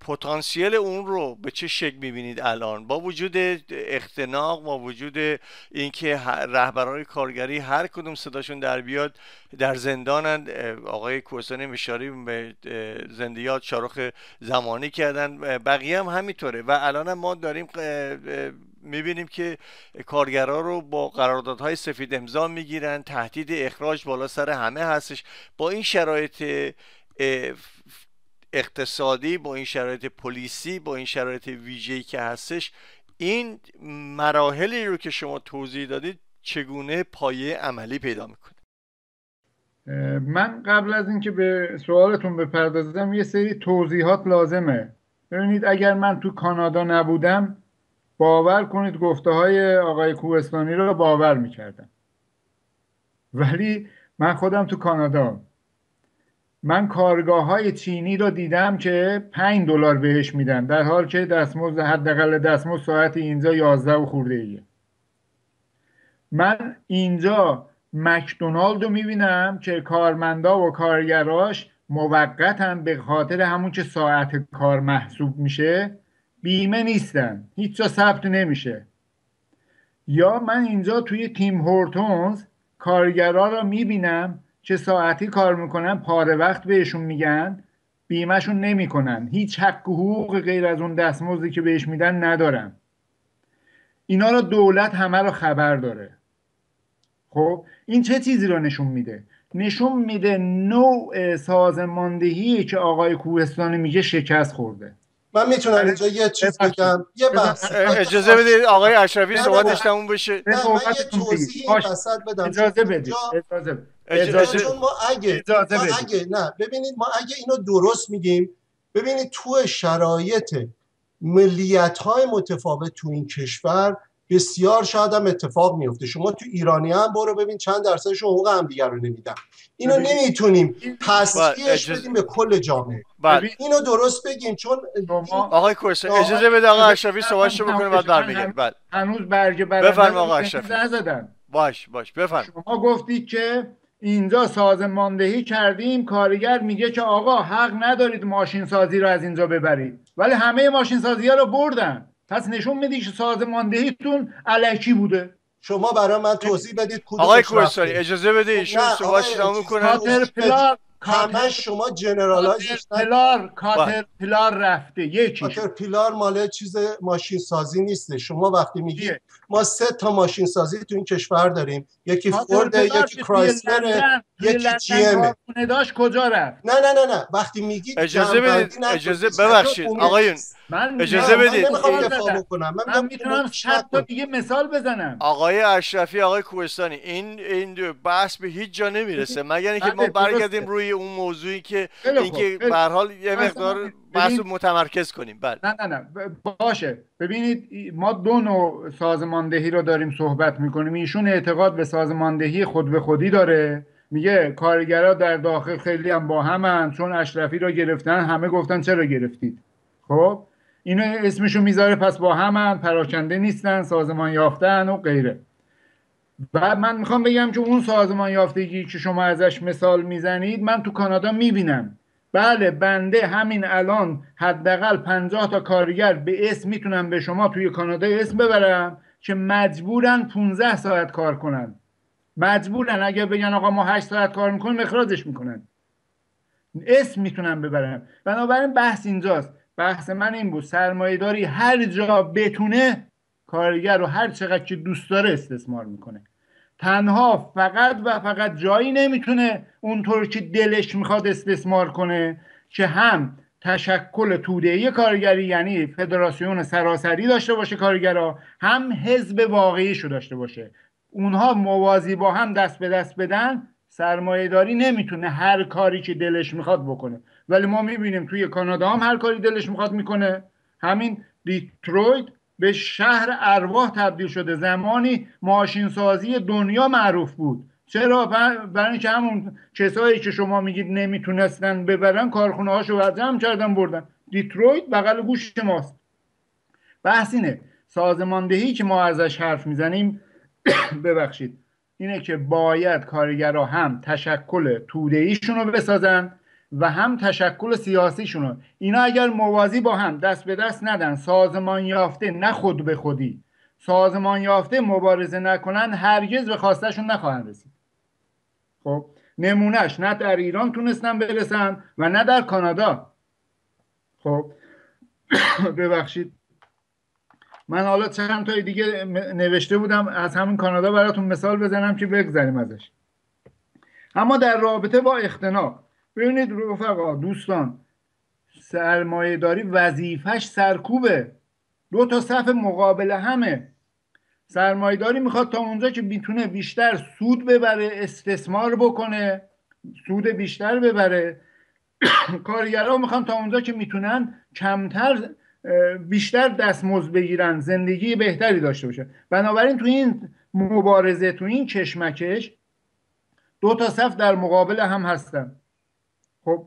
پتانسیل اون رو به چه شکل می‌بینید الان؟ با وجود اختناق با وجود اینکه رهبران کارگری هر کدوم صداشون در بیاد در زندانن آقای کوهستانی مشاری به زندیات شارخ زمانی کردن. بقیه هم همینطوره. و الان ما داریم می‌بینیم که کارگرا رو با قراردادهای سفید امضا می‌گیرن تهدید اخراج بالا سر همه هستش. با این شرایط اقتصادی با این شرایط پلیسی با این شرایط ویژه‌ای که هستش این مراحلی رو که شما توضیح دادید چگونه پایه عملی پیدا می‌کنه؟ من قبل از اینکه به سوالتون بپردازم یه سری توضیحات لازمه. ببینید اگر من تو کانادا نبودم باور کنید گفته های آقای کوهستانی رو باور می‌کردم. ولی من خودم تو کانادا. من کارگاه های چینی رو دیدم که 5 دلار بهش میدن در حال که دستمزد حداقل دستمزد ساعت اینجا 11 و خورده ایه. من اینجا مکدونالد رو می‌بینم که کارمندا و کارگراش موقتا به خاطر همون که ساعت کار محسوب میشه بیمه نیستن. هیچ جا ثبت نمیشه. یا من اینجا توی تیم هورتونز کارگرا رو می‌بینم چه ساعتی کار می‌کنن پاره وقت بهشون میگن بیمهشون نمی‌کنن. هیچ حق و حقوق غیر از اون دستمزدی که بهش میدن ندارن اینا رو دولت همه رو خبر داره. خب این چه چیزی رو نشون میده؟ نشون میده نوع سازماندهی که آقای کوهستانی میگه شکست خورده. من می‌تونم اینجا یه چیز بگم. یه بحث. اجازه بدید آقای اشرفی صحبتش تموم بشه. نه من یه توضیح این وسط بدم. اجازه بدید. اجازه اجازه چون ما اگه ما اگه نه ببینید ما اگه اینو درست میگیم ببینید تو شرایط ملیت های متفاوت تو این کشور بسیار شاید هم اتفاق میفته. شما تو ایرانی هم برو ببین چند درصدش حقوق هم دیگر رو نمیدن. اینو نمی‌تونیم. تصفیهش بدیم به کل جامعه. اینو درست بگیم چون آقای کورس اجازه بده آقای اشرفی صحبتشو بکنیم بعد برمیگردیم. بعد هنوز برگه بفرم آقای اشرفی باش باش بفرم شما گفتید که اینجا سازماندهی کردیم کارگر میگه که آقا حق ندارید ماشین سازی رو از اینجا ببرید. ولی همه ماشین سازی ها رو بردن. پس نشون میدی که سازماندهیتون علکی بوده. شما برای من توضیح بدید کدوم آقای کوهستانی اجازه بده ایشون صحبتش تموم کنن پلار همه شما جنرالایز پلار کاتر پلار رفته. یکی کاتر پلار مال چیز ماشین سازی نیسته. شما وقتی میگی ما سه تا ماشین سازی تو این کشور داریم. یکی فورد یکی کرایسلر یکی جی ام. کجا رفت؟ نه نه نه نه. وقتی میگی اجازه بدید اجازه ببخشید. آقایون من اجازه بدید. من, من می‌تونم صد تا دیگه مثال بزنم. آقای اشرفی آقای کوهستانی این این بحث به هیچ جا نمی‌رسه. مگر اینکه ما برگردیم روی اون موضوعی که اینکه به هر حال یه مقدار بحث متمرکز کنیم. بله. نه نه نه. باشه. ببینید ما دو نوع سازماندهی رو داریم صحبت می‌کنیم. ایشون اعتقاد به سازماندهی خود به خودی داره. میگه کارگرا در داخل خیلی هم با همن چون اشرفی رو گرفتن همه گفتن چرا گرفتید؟ خب؟ اینو اسمشو می‌ذاره پس با همن پراکنده نیستن سازمان یافتن و غیره. و من می‌خوام بگم که اون سازمان یافتگی که شما ازش مثال می‌زنید من تو کانادا می‌بینم. بله بنده همین الان حداقل 50 تا کارگر به اسم می‌تونم به شما توی کانادا اسم ببرم که مجبورن 15 ساعت کار کنن. مجبورن اگر بگن آقا ما 8 ساعت کار می‌کنیم اخراجش می‌کنن. اسم می‌تونم ببرم. بنابراین بحث اینجاست. بحث من این بود سرمایه داری هر جا بتونه کارگر رو هر چقدر که دوست داره استثمار می‌کنه. تنها فقط و فقط جایی نمی‌تونه اونطور که دلش می‌خواد استثمار کنه که هم تشکل تودهی کارگری یعنی فدراسیون سراسری داشته باشه کارگرا هم حزب واقعیشو داشته باشه. اونها موازی با هم دست به دست بدن سرمایه داری نمی‌تونه هر کاری که دلش می‌خواد بکنه. ولی ما می‌بینیم توی کانادا هم هر کاری دلش می‌خواد می‌کنه. همین دیترویت به شهر ارواح تبدیل شده. زمانی ماشین سازی دنیا معروف بود. چرا؟ برای اینکه همون کسایی که شما میگید نمی‌تونستن ببرن کارخونه هاشو جمع کردن بردن. دیترویت بغل گوش ماست. بحث اینه سازماندهی که ما ازش حرف می‌زنیم ببخشید اینه که باید کارگرها هم تشکل تودهیشون رو بسازن. و هم تشکل سیاسیشون رو. اینا اگر موازی با هم دست به دست ندن سازمان یافته نه خود به خودی. سازمان یافته مبارزه نکنن هرگز به خواستشون نخواهند رسید. خب نمونهش نه در ایران تونستن برسن و نه در کانادا. خب ببخشید. من حالا چند تای دیگه نوشته بودم از همین کانادا براتون مثال بزنم که بگذریم ازش. اما در رابطه با اختناق ببینید رفقا دوستان سرمایه داری وظیفش سرکوبه. دو تا صف مقابل همه. سرمایه داری می‌خواد تا اونجا که می‌تونه بیشتر سود ببره استثمار بکنه سود بیشتر ببره. کارگرها می‌خوان تا اونجا که می‌تونن کمتر بیشتر دستمزد بگیرن زندگی بهتری داشته باشه بنابراین تو این مبارزه تو این کشمکش دو تا صف در مقابل هم هستن. خب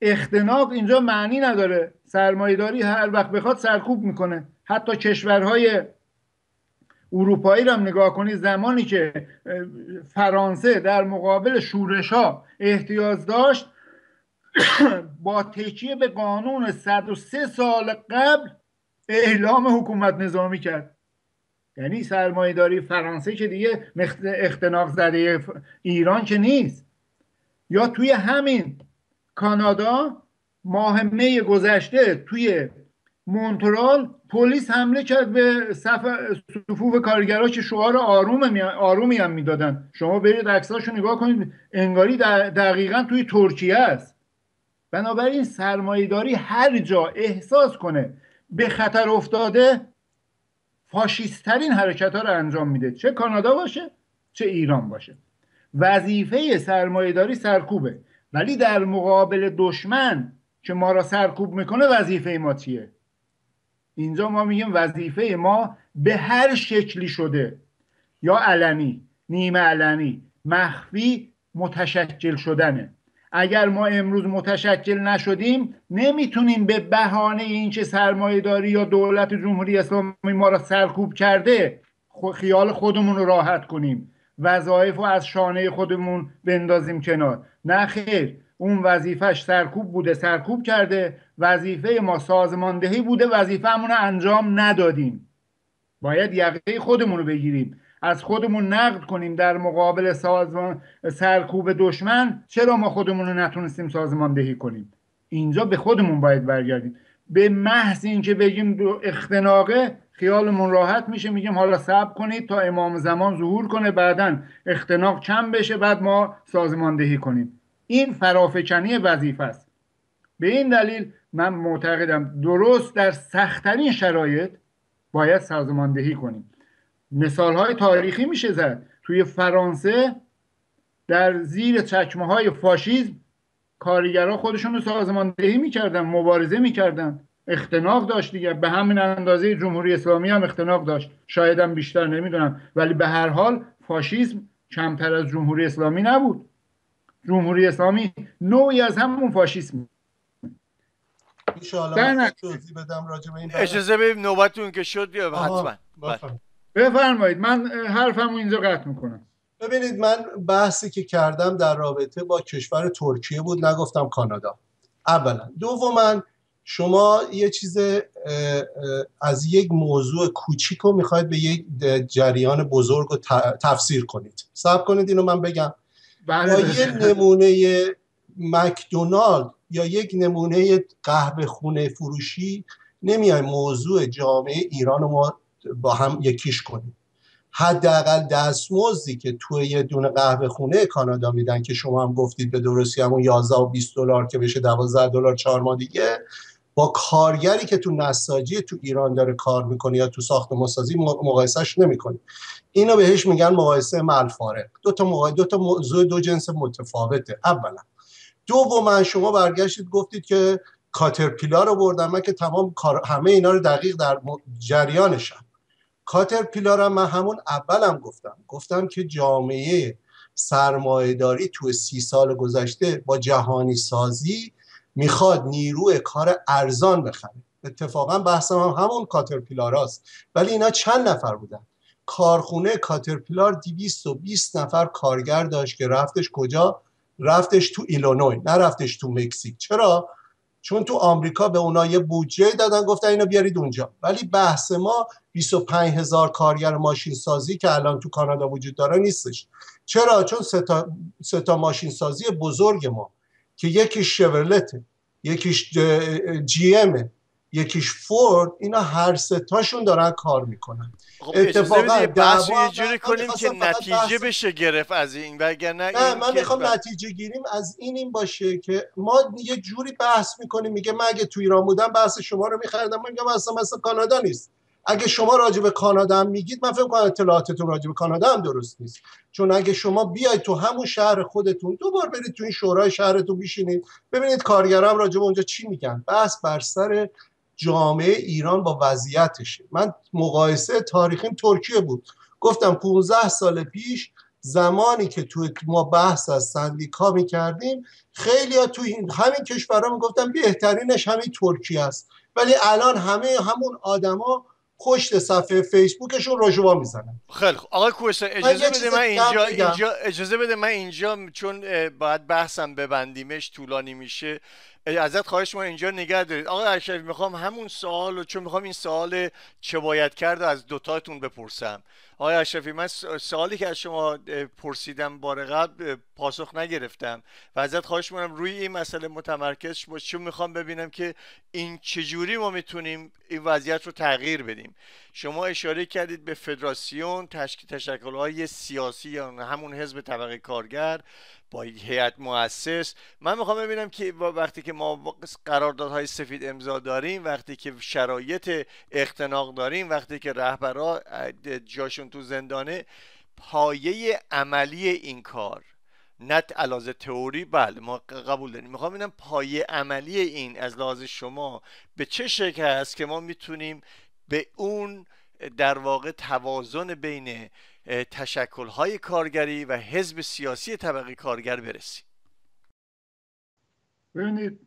اختناق اینجا معنی نداره. سرمایهداری هر وقت بخواد سرکوب می‌کنه. حتی کشورهای اروپایی رو هم نگاه کنید زمانی که فرانسه در مقابل شورش ها احتیاج داشت با تکیه به قانون 103 سال قبل اعلام حکومت نظامی کرد. یعنی سرمایهداری فرانسه که دیگه اختناق زده ایران که نیست. یا توی همین کانادا ماه می گذشته توی مونترال پلیس حمله کرد به صف صفوف کارگرها که شعار آروم آرومی هم می‌دادن. شما برید عکساشو نگاه کنید انگاری دقیقا توی ترکیه است. بنابراین سرمایهداری هر جا احساس کنه به خطر افتاده فاشیستترین حرکت ها رو انجام میده. چه کانادا باشه چه ایران باشه. وظیفه سرمایهداری سرکوبه. ولی در مقابل دشمن که ما را سرکوب می‌کنه وظیفه ما چیه؟ اینجا ما میگیم وظیفه ما به هر شکلی شده. یا علنی نیمه علنی مخفی متشکل شدنه. اگر ما امروز متشکل نشدیم نمی‌تونیم به بهانه اینکه سرمایه داری یا دولت جمهوری اسلامی ما را سرکوب کرده خیال خودمون رو راحت کنیم. وظایف رو از شانه خودمون بندازیم کنار. نه خیر اون وظیفش سرکوب بوده سرکوب کرده. وظیفه ما سازماندهی بوده وظیفهمون رو انجام ندادیم. باید یقه خودمون رو بگیریم. از خودمون نقد کنیم در مقابل سازمان سرکوب دشمن. چرا ما خودمون رو نتونستیم سازماندهی کنیم؟ اینجا به خودمون باید برگردیم. به محض اینکه بگیم اختناقه خیالمون راحت میشه میگیم حالا صبر کنید تا امام زمان ظهور کنه بعدا اختناق کم بشه بعد ما سازماندهی کنیم. این فرافکنی وظیفه است. به این دلیل من معتقدم درست در سختترین شرایط باید سازماندهی کنیم. مثال های تاریخی میشه زد. توی فرانسه در زیر چکمه های فاشیزم کارگرها خودشون رو سازماندهی می‌کردن مبارزه می‌کردن. اختناق داشت دیگه. به همین اندازه جمهوری اسلامی هم اختناق داشت. شاید هم بیشتر نمی‌دونم. ولی به هر حال فاشیسم کمتر از جمهوری اسلامی نبود. جمهوری اسلامی نوعی از همون فاشیسم. اجازه بدیم نوبتون که شد بیا حتما. بله. بفرمایید. من حرفمو اینجا قطع می‌کنم. ببینید من بحثی که کردم در رابطه با کشور ترکیه بود. نگفتم کانادا. اولا. دوما شما یه چیز از یک موضوع کوچیک رو می‌خواید به یک جریان بزرگ رو تفسیر کنید. صبر کنید اینو من بگم. بله. با یه نمونه مکدونالد یا یک نمونه قهوه خونه فروشی نمیای موضوع جامعه ایران رو ما با هم یکیش کنیم. حداقل دستمزدی که توی یه دونه قهوه خونه کانادا میدن که شما هم گفتید به درستی همون 11 و 20 دلار که بشه 12 دلار چهار ماه دیگه با کارگری که تو نساجی تو ایران داره کار می‌کنه یا تو ساخت مسازی مقایسهش نمی‌کنه. اینو بهش میگن مقایسه ملفارق. دو تا دو تا موضوع دو جنس متفاوته اولا. دوما شما برگشتید گفتید که کاترپیلار رو بردن من که تمام کار همه اینا رو دقیق در جریانشم. کاترپیلار هم من همون اولم گفتم. گفتم که جامعه سرمایهداری تو سی سال گذشته با جهانی سازی می‌خواد نیروی کار ارزان بخره. اتفاقا بحثم هم همون کاترپیلار است ولی اینا چند نفر بودن؟ کارخونه کاترپیلار 220 نفر کارگر داشت که رفتش کجا؟ رفتش تو ایلونوی نه رفتش تو مکزیک. چرا؟ چون تو آمریکا به اونا یه بودجه دادن گفتن اینو بیارید اونجا. ولی بحث ما 25 هزار کارگر ماشین سازی که الان تو کانادا وجود داره نیستش. چرا؟ چون سه تا ماشین سازی بزرگ ما. که یکیش شورلته یکیش جی امه یکیش فورد اینا هر تاشون دارن کار می‌کنن. خب اتفاقا بحث یه جوری کنیم که نتیجه بشه گرفت از این وگرنه نه من می‌خوام نتیجه گیریم از این این باشه که ما یه جوری بحث می‌کنیم میگه من اگه تو ایران بودم بحث شما رو میخردم میگم اصلا مثلا کانادا نیست. اگه شما راجع به کانادا هم میگید من فکر کنم اطلاعاتتون راجع به کانادا هم درست نیست. چون اگه شما بیاید تو همون شهر خودتون دوبار برید تو این شورای شهرتون بشینید ببینید کارگرام راجع به اونجا چی میگن. بس بر سر جامعه ایران با وضعیتشه. من مقایسه تاریخیم ترکیه بود. گفتم 15 سال پیش زمانی که تو ما بحث از سندیکا می کردیم خیلی ها تو همین کشورها می‌گفتن بهترینش همین ترکیه است. ولی الان همه همون آدما پشت صفحه فیسبوکشون راجوا می‌زنن. خیلی خوب. آقای کوهستان اجازه بده من اینجا, اینجا اجازه بده من اینجا چون باید بحثم ببندیمش طولانی میشه. ازت خواهش ما اینجا نگه دارید. آقای اشرفی می‌خوام همون سوال و چون می‌خوام این سوال چه باید کرد از دوتاتون بپرسم. آقای اشرفی من سوالی که از شما پرسیدم بار قبل پاسخ نگرفتم و ازت خواهش می‌کنم روی این مسئله متمرکز باش چون می‌خوام ببینم که این چجوری ما می‌تونیم این وضعیت رو تغییر بدیم. شما اشاره کردید به فدراسیون تشکیل های سیاسی یا همون حزب طبقه کارگر با هیئت مؤسس. من می‌خوام ببینم که وقتی که ما قراردادهای سفید امضا داریم وقتی که شرایط اختناق داریم وقتی که رهبرا جاشون تو زندانه پایه عملی این کار. نت علاوه تئوری بله ما قبول داریم. می‌خوام ببینم پایه عملی این از لحاظ شما به چه شکل هست که ما می‌تونیم به اون در واقع توازن بین تشکلهای کارگری و حزب سیاسی طبقه کارگر برسیم. ببینید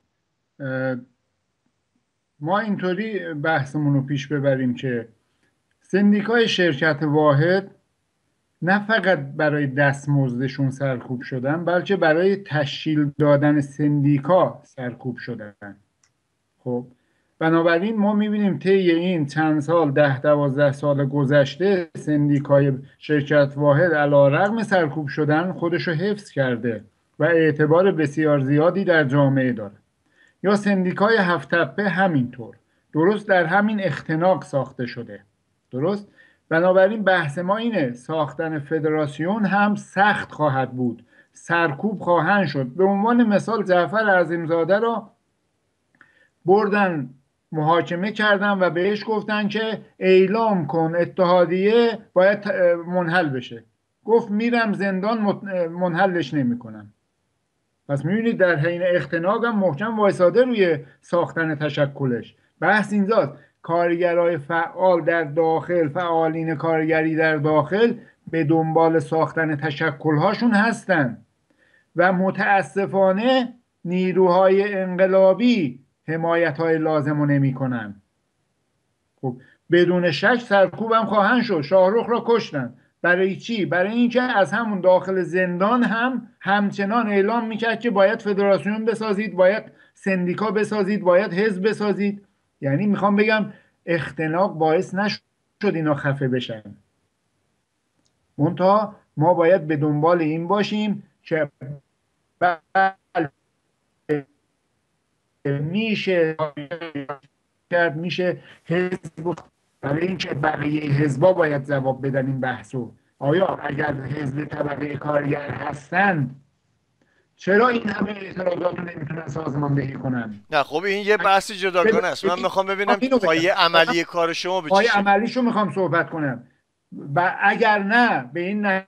ما اینطوری بحثمون رو پیش ببریم که سندیکای شرکت واحد نه فقط برای دستمزدشون سرکوب شدن بلکه برای تشکیل دادن سندیکا سرکوب شدن. خب بنابراین ما می‌بینیم طی این چند سال ده دوازده سال گذشته سندیکای شرکت واحد علا رقم سرکوب شدن خودشو حفظ کرده و اعتبار بسیار زیادی در جامعه داره. یا سندیکای هفت تپه همینطور درست در همین اختناق ساخته شده. درست؟ بنابراین بحث ما اینه ساختن فدراسیون هم سخت خواهد بود. سرکوب خواهند شد. به عنوان مثال جعفر عظیمزاده را بردن محاکمه کردن و بهش گفتن که اعلام کن اتحادیه باید منحل بشه. گفت میرم زندان منحلش نمی‌کنم. پس می‌بینید در حین اختناق هم محکم وایساده روی ساختن تشکلش. بحث اینجاست. کارگرای فعال در داخل فعالین کارگری در داخل به دنبال ساختن تشکلهاشون هستن. و متاسفانه نیروهای انقلابی حمایت های لازم رو نمی کنن. خب بدون شک سرکوب هم خواهند شد. شاهروخ را کشتن. برای چی؟ برای اینکه از همون داخل زندان هم همچنان اعلام می‌کرد که باید فدراسیون بسازید باید سندیکا بسازید باید حزب بسازید. یعنی می‌خوام بگم اختناق باعث نشد اینا خفه بشن. منتها ما باید به دنبال این باشیم که میشه کرد میشه حزب برای اینکه بقیه حزبا باید جواب بدن این بحثو. آیا اگر حزب طبقه کارگر هستند چرا این همه اعتراضات رو نمی‌تونن سازماندهی کنن؟ نه خب این یه بحث جداگانه است. من می‌خوام ببینم پایه عملی کار شما به پایه عملیشو می‌خوام صحبت کنم. و اگر نه به این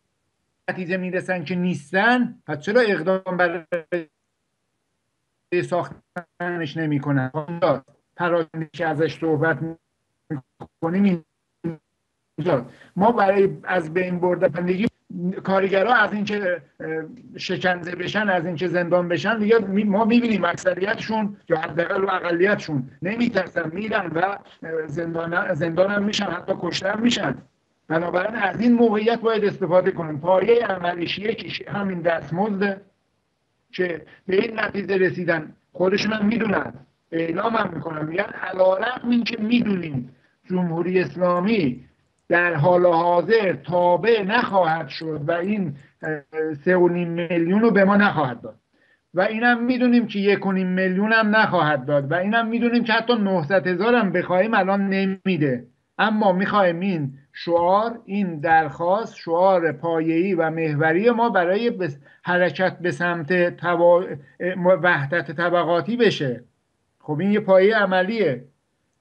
نتیجه می‌رسن که نیستن پس چرا اقدام برای ساختنش نمی‌کنن؟ پراکنده که ازش صحبت می‌کنیم. ما برای از بین بردن کارگرها از اینکه شکنزه بشن از اینکه زندان بشن دیگه ما می‌بینیم اکثریتشون یا حداقل و اقلیتشون نمیترسن میرن و زندان زندان هم میشن حتی کشته میشن. بنابراین از این موقعیت باید استفاده کنیم. پایه عملیش یکیش همین دستمزد که به این نتیجه رسیدن خودشون هم می‌دونن. اعلام هم می‌کنن میگن علارقم این که می‌دونیم جمهوری اسلامی در حال حاضر تابع نخواهد شد و این سه و نیم میلیون رو به ما نخواهد داد. و اینم می‌دونیم که یک و نیم میلیون هم نخواهد داد و اینم می‌دونیم که حتی 900 هزار هم بخواهیم الان نمیده. اما می‌خوایم این شعار این درخواست شعار پایه‌ای و محوری ما برای حرکت به سمت تبا... وحدت طبقاتی بشه. خب این یه پایه عملیه.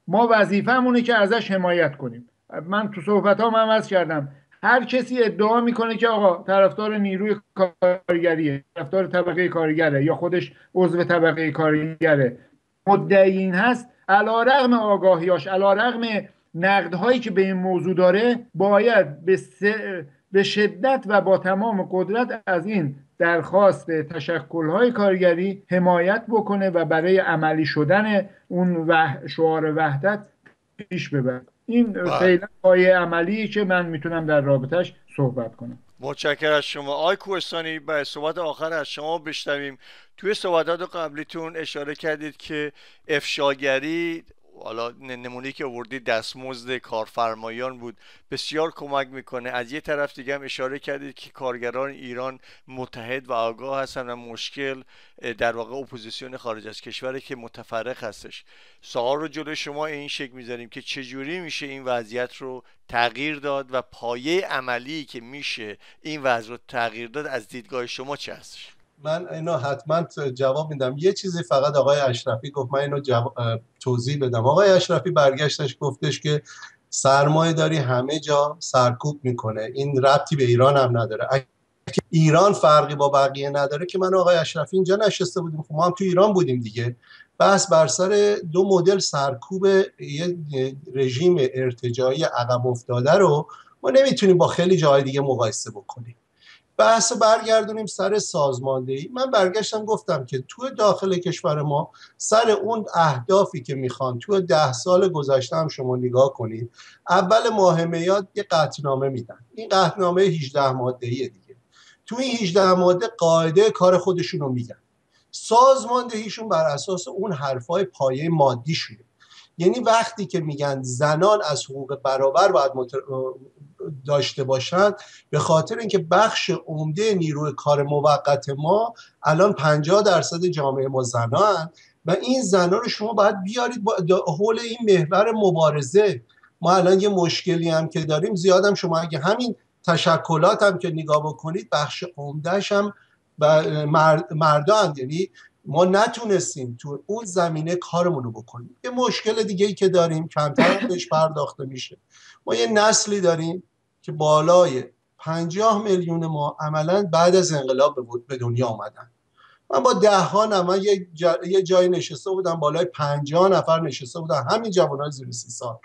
ما وظیفه‌مونه که ازش حمایت کنیم. من تو صحبت هم عوض کردم. هر کسی ادعا می‌کنه که آقا طرفدار نیروی کارگریه طرفدار طبقه کارگره یا خودش عضو طبقه کارگره. مدعی این هست علا رغم آگاهیاش علا رغم نقدهایی که به این موضوع داره باید به, به شدت و با تمام قدرت از این درخواست تشکلهای کارگری حمایت بکنه و برای عملی شدن اون وح... شعار وحدت پیش ببر این بله. فعلا پای عملی که من می‌تونم در رابطش صحبت کنم. متشکر از شما. آی کوهستانی به صحبت آخر از شما بشنویم. توی صحبتات قبلیتون اشاره کردید که افشاگری حالا نمونه که آوردی دستمزد کارفرمایان بود. بسیار کمک می‌کنه. از یه طرف دیگه هم اشاره کردید که کارگران ایران متحد و آگاه هستن و مشکل در واقع اپوزیسیون خارج از کشوری که متفرق هستش. سوال رو جلوی شما این شکل می‌ذاریم که چجوری میشه این وضعیت رو تغییر داد و پایه عملی که میشه این وضع رو تغییر داد از دیدگاه شما چه هستش؟ من اینو حتما جواب میدم. یه چیزی فقط آقای اشرفی گفت. من اینو توضیح بدم. آقای اشرفی برگشتش گفتش که سرمایه داری همه جا سرکوب می‌کنه. این ربطی به ایران هم نداره. ایران فرقی با بقیه نداره که من آقای اشرفی اینجا نشسته بودیم. خب ما هم تو ایران بودیم دیگه. بس بر سر دو مدل سرکوب یه رژیم ارتجاعی عقب افتاده رو ما نمی‌تونیم با خیلی جای دیگه مقایسه بکنیم. بحث برگردونیم سر سازماندهی. من برگشتم گفتم که تو داخل کشور ما سر اون اهدافی که می‌خوان تو ده سال گذشته هم شما نگاه کنید اول ماه میاد یه قطنامه میدن. این قطنامه 18 ماده دیگه. تو این 18 ماده قاعده کار خودشون رو میگن. سازماندهیشون بر اساس اون حرفای پایه مادی شده یعنی وقتی که میگن زنان از حقوق برابر باید داشته باشند به خاطر اینکه بخش عمده نیروی کار موقت ما الان 50 درصد جامعه ما زنان و این زنان رو شما باید بیارید با حول این محور مبارزه. ما الان یه مشکلی هم که داریم زیادم شما اگه همین تشکلات هم که نگاه بکنید بخش عمدهش هم مردان یعنی ما نتونستیم تو اون زمینه کارمون رو بکنیم. یه مشکل دیگه ای که داریم کمتر بهش پرداخته میشه. ما یه نسلی داریم که بالای پنجاه میلیون ما عملا بعد از انقلاب به دنیا آمدن من با ده ها یه, یه جایی نشسته بودم بالای پنجاه نفر نشسته بودم همین جوان های زیر سی سال.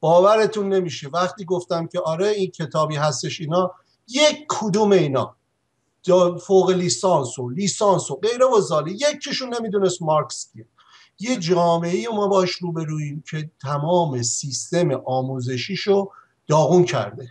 باورتون نمیشه. وقتی گفتم که آره این کتابی هستش اینا یک کدوم اینا فوق لیسانس و لیسانس و غیره و زالی. یکیشون نمی‌دونست مارکس کیه. یه جامعه ما باش روبرویم که تمام سیستم آموزشیشو داغون کرده.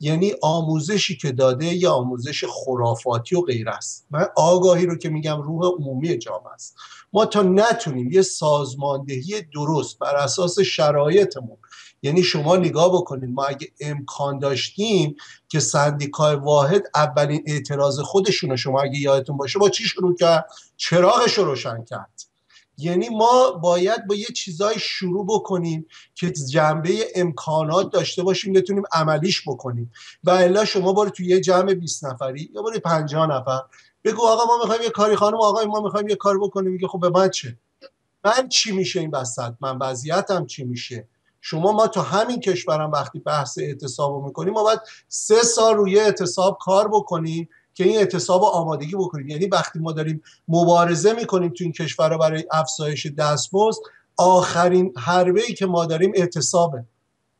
یعنی آموزشی که داده یا آموزش خرافاتی و غیر است. من آگاهی رو که میگم روح عمومی جامعه است. ما تا نتونیم یه سازماندهی درست بر اساس شرایطمون یعنی شما نگاه بکنید ما اگه امکان داشتیم که سندیکای واحد اولین اعتراض خودشون شما اگه یادتون باشه با چی شروع کرد؟ چراغش رو روشن کرد. یعنی ما باید با یه چیزای شروع بکنیم که جنبه امکانات داشته باشیم بتونیم عملیش بکنیم. و الا شما برو توی یه جمع 20 نفری یا برو 50 نفر بگو آقا ما می‌خوایم یه کاری خانم آقا ما می‌خوایم یه کار بکنیم میگه خب به من چه؟ من چی میشه این وسط؟ من وضعیتم چی میشه؟ شما ما تو همین کشورم وقتی بحث اعتصاب می‌کنیم ما باید سه سال روی اعتصاب کار بکنیم که این اعتصاب آمادگی بکنیم. یعنی وقتی ما داریم مبارزه می‌کنیم تو این کشور برای افزایش دستمزد آخرین حربه ای که ما داریم اعتصابه.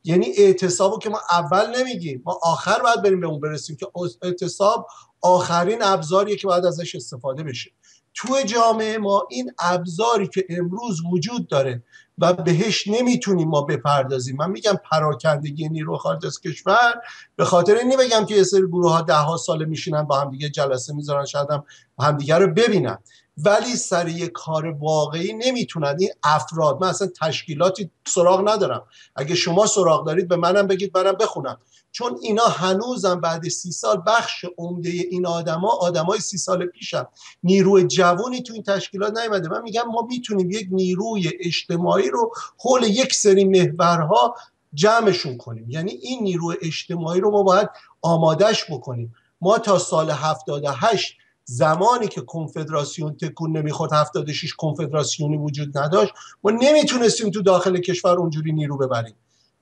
یعنی اعتصابو که ما اول نمیگیم ما آخر باید بریم به اون برسیم که اعتصاب آخرین ابزاریه که باید ازش استفاده بشه. تو جامعه ما این ابزاری که امروز وجود داره و بهش نمی‌تونیم ما بپردازیم. من میگم پراکندگی نیرو خارج از کشور به خاطر این بگم که یه سری گروه ها ده ها ساله میشینن با همدیگه جلسه می‌ذارن شاید هم همدیگه رو ببینن. ولی سر یه کار واقعی نمی‌تونن. این افراد من اصلا تشکیلاتی سراغ ندارم. اگه شما سراغ دارید به منم بگید برم بخونم. چون اینا هنوزم بعد سی سال بخش عمده این آدما آدمای سی سال پیشم. نیروی جوانی تو این تشکیلات نیومده. من میگم ما می‌تونیم یک نیروی اجتماعی رو حول یک سری محورها جمعشون کنیم. یعنی این نیروی اجتماعی رو ما باید آمادش بکنیم. ما تا سال 78 زمانی که کنفدراسیون تکون نمی‌خورد 76 کنفدراسیونی وجود نداشت. ما نمی‌تونستیم تو داخل کشور اونجوری نیرو ببریم.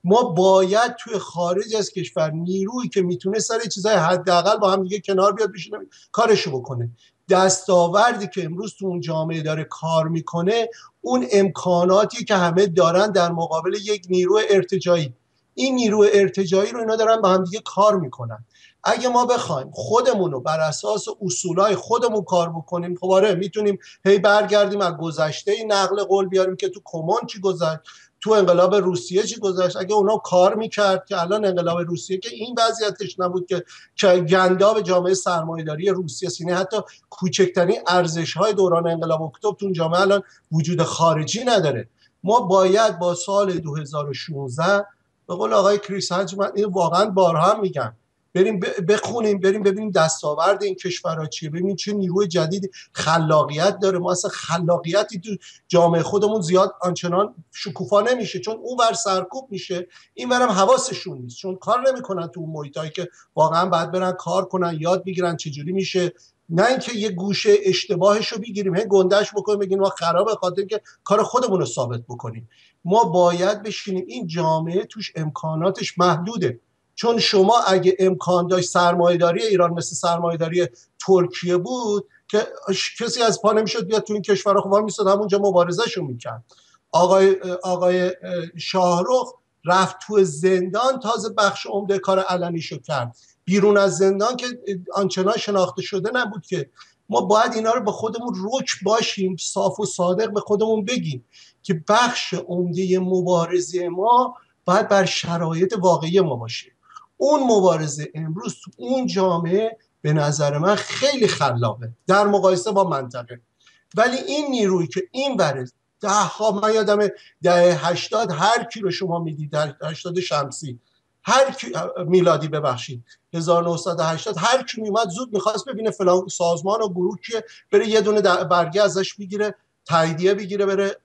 ما باید توی خارج از کشور نیرویی که می‌تونه سر چیزای حداقل با هم دیگه کنار بیاد بشینه کارشو بکنه. دستاوردی که امروز تو اون جامعه داره کار می‌کنه اون امکاناتی که همه دارن در مقابل یک نیرو ارتجایی. این نیرو ارتجایی رو اینا دارن با هم دیگه کار می‌کنن. اگه ما بخوایم خودمون رو بر اساس اصولای خودمون کار بکنیم خب آره می‌تونیم هی برگردیم از گذشته نقل قول بیاریم که تو کمان چی گذشت تو انقلاب روسیه چی گذشت؟ اگه اونا کار می‌کرد که الان انقلاب روسیه که این وضعیتش نبود که که گنداب جامعه سرمایهداری روسیه سینه حتی کوچکترین ارزش های دوران انقلاب اکتبر تو جامعه الان وجود خارجی نداره. ما باید با سال 2016 به قول آقای کریس هنج من این واقعا بارها میگم بریم بخونیم بریم ببینیم دستاورد این کشورها چیه. ببینیم چه نیروی جدید خلاقیت داره. ما اصلا خلاقیتی تو جامعه خودمون زیاد آنچنان شکوفا نمیشه چون اون ور سرکوب میشه این ورم حواسشون نیست. چون کار نمی‌کنن تو اون محیطایی که واقعا باید برن کار کنن یاد بگیرن چجوری میشه. نه اینکه یه گوشه اشتباهش رو بگیریم هی گندش بکنیم بگیم ما خرابه خاطر که کار خودمون رو ثابت بکنیم. ما باید بشینیم. این جامعه توش امکاناتش محدوده. چون شما اگه امکان داشت سرمایهداری ایران مثل سرمایهداری ترکیه بود که کسی از پا نمی‌شد بیاد تو این کشور خب میستاد همونجا مبارزهشون می‌کرد. آقای آقای شاهرخ رفت تو زندان تازه بخش عمده کار علنیشو کرد. بیرون از زندان که آنچنان شناخته شده نبود که. ما باید اینا رو به خودمون رک باشیم صاف و صادق به خودمون بگیم که بخش عمده مبارزه ما باید بر شرایط واقعی ما باشه. اون مبارزه امروز تو اون جامعه به نظر من خیلی خلاقه. در مقایسه با منطقه. ولی این نیروی که این بره ده ها من یادم ده هشتاد هر کی رو شما می‌دید در هشتاد شمسی هر کی میلادی ببخشید 1980 هر کی میومد زود می‌خواست ببینه فلان سازمان و گروه که بره یه دونه برگه ازش بگیره تاییدیه بگیره بره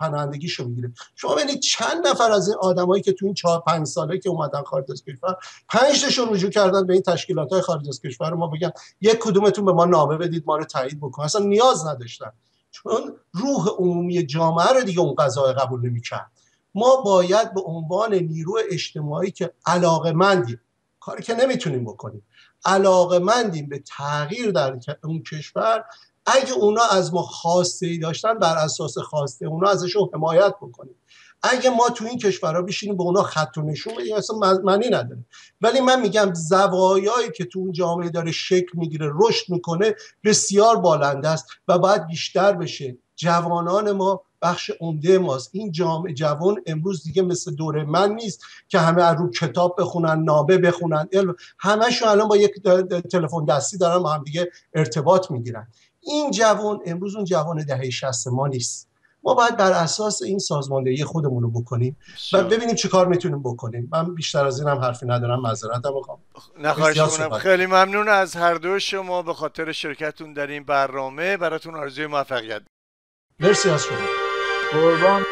پناهندگیشو بگیره شما ببینید چند نفر از این آدمایی که تو این 4 5 ساله که اومدن خارج از کشور پنج تاشون رجوع کردن به این تشکیلات های خارج از کشور. ما بگن یک کدومتون به ما نامه بدید ما رو تایید بکن اصلا نیاز نداشتن. چون روح عمومی جامعه رو دیگه اون قضايا قبول نمی‌کرد. ما باید به عنوان نیرو اجتماعی که علاقه مندیم کاری که نمی‌تونیم بکنیم علاقه مندیم به تغییر در اون کشور اگه اونا از ما خواسته ای داشتن بر اساس خواسته اونا ازشون حمایت بکنیم. اگه ما تو این کشورها بشینیم به اونا خط و نشون بدیم اصلا معنی نداره. ولی من میگم زوایایی که تو اون جامعه داره شکل می‌گیره رشد می‌کنه بسیار بالنده است و باید بیشتر بشه. جوانان ما بخش عمده ماست. این جامعه جوان امروز دیگه مثل دوره من نیست که همه رو کتاب بخونن نابه بخونن. همشون الان با یک تلفن دستی دارن با هم دیگه ارتباط می‌گیرن. این جوان امروز اون جوان دهه 60 ما نیست. ما باید بر اساس این سازماندهی خودمون رو بکنیم و ببینیم چه کار می‌تونیم بکنیم. من بیشتر از این هم حرفی ندارم معذرت می‌خوام. نخواهش خیلی ممنون از هر دو شما به خاطر شرکتتون در این برنامه. براتون آرزوی موفقیت. مرسی از شما. قربان.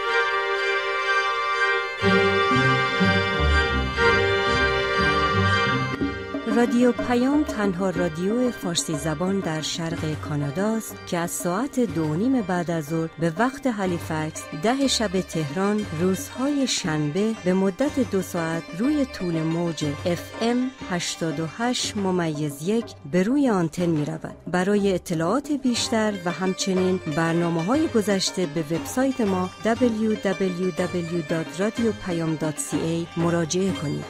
رادیو پیام تنها رادیو فارسی زبان در شرق کاناداست که از ساعت دو نیم بعد از ظهر به وقت هلیفکس ده شب تهران روزهای شنبه به مدت دو ساعت روی طول موج FM 88 ممیز یک به روی آنتن می رود. برای اطلاعات بیشتر و همچنین برنامه های گذشته به وبسایت ما www.radiopayam.ca مراجعه کنید.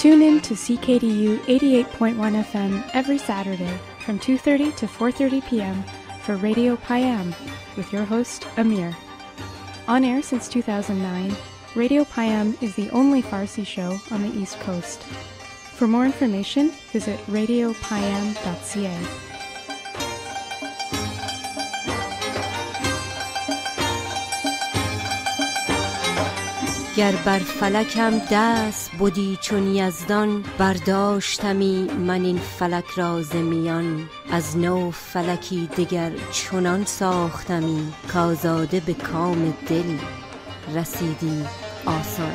Tune in to CKDU 88.1 FM every Saturday from 2:30 to 4:30 p.m. for Radio Payam with your host Amir. On air since 2009, Radio Payam is the only Farsi show on the East Coast. For more information, visit radiopayam.ca. گر بر فلکم دست بودی چون یزدان برداشتمی من این فلک را میان. از نو فلکی دگر چنان ساختمی کازاده به کام دل رسیدی آسان.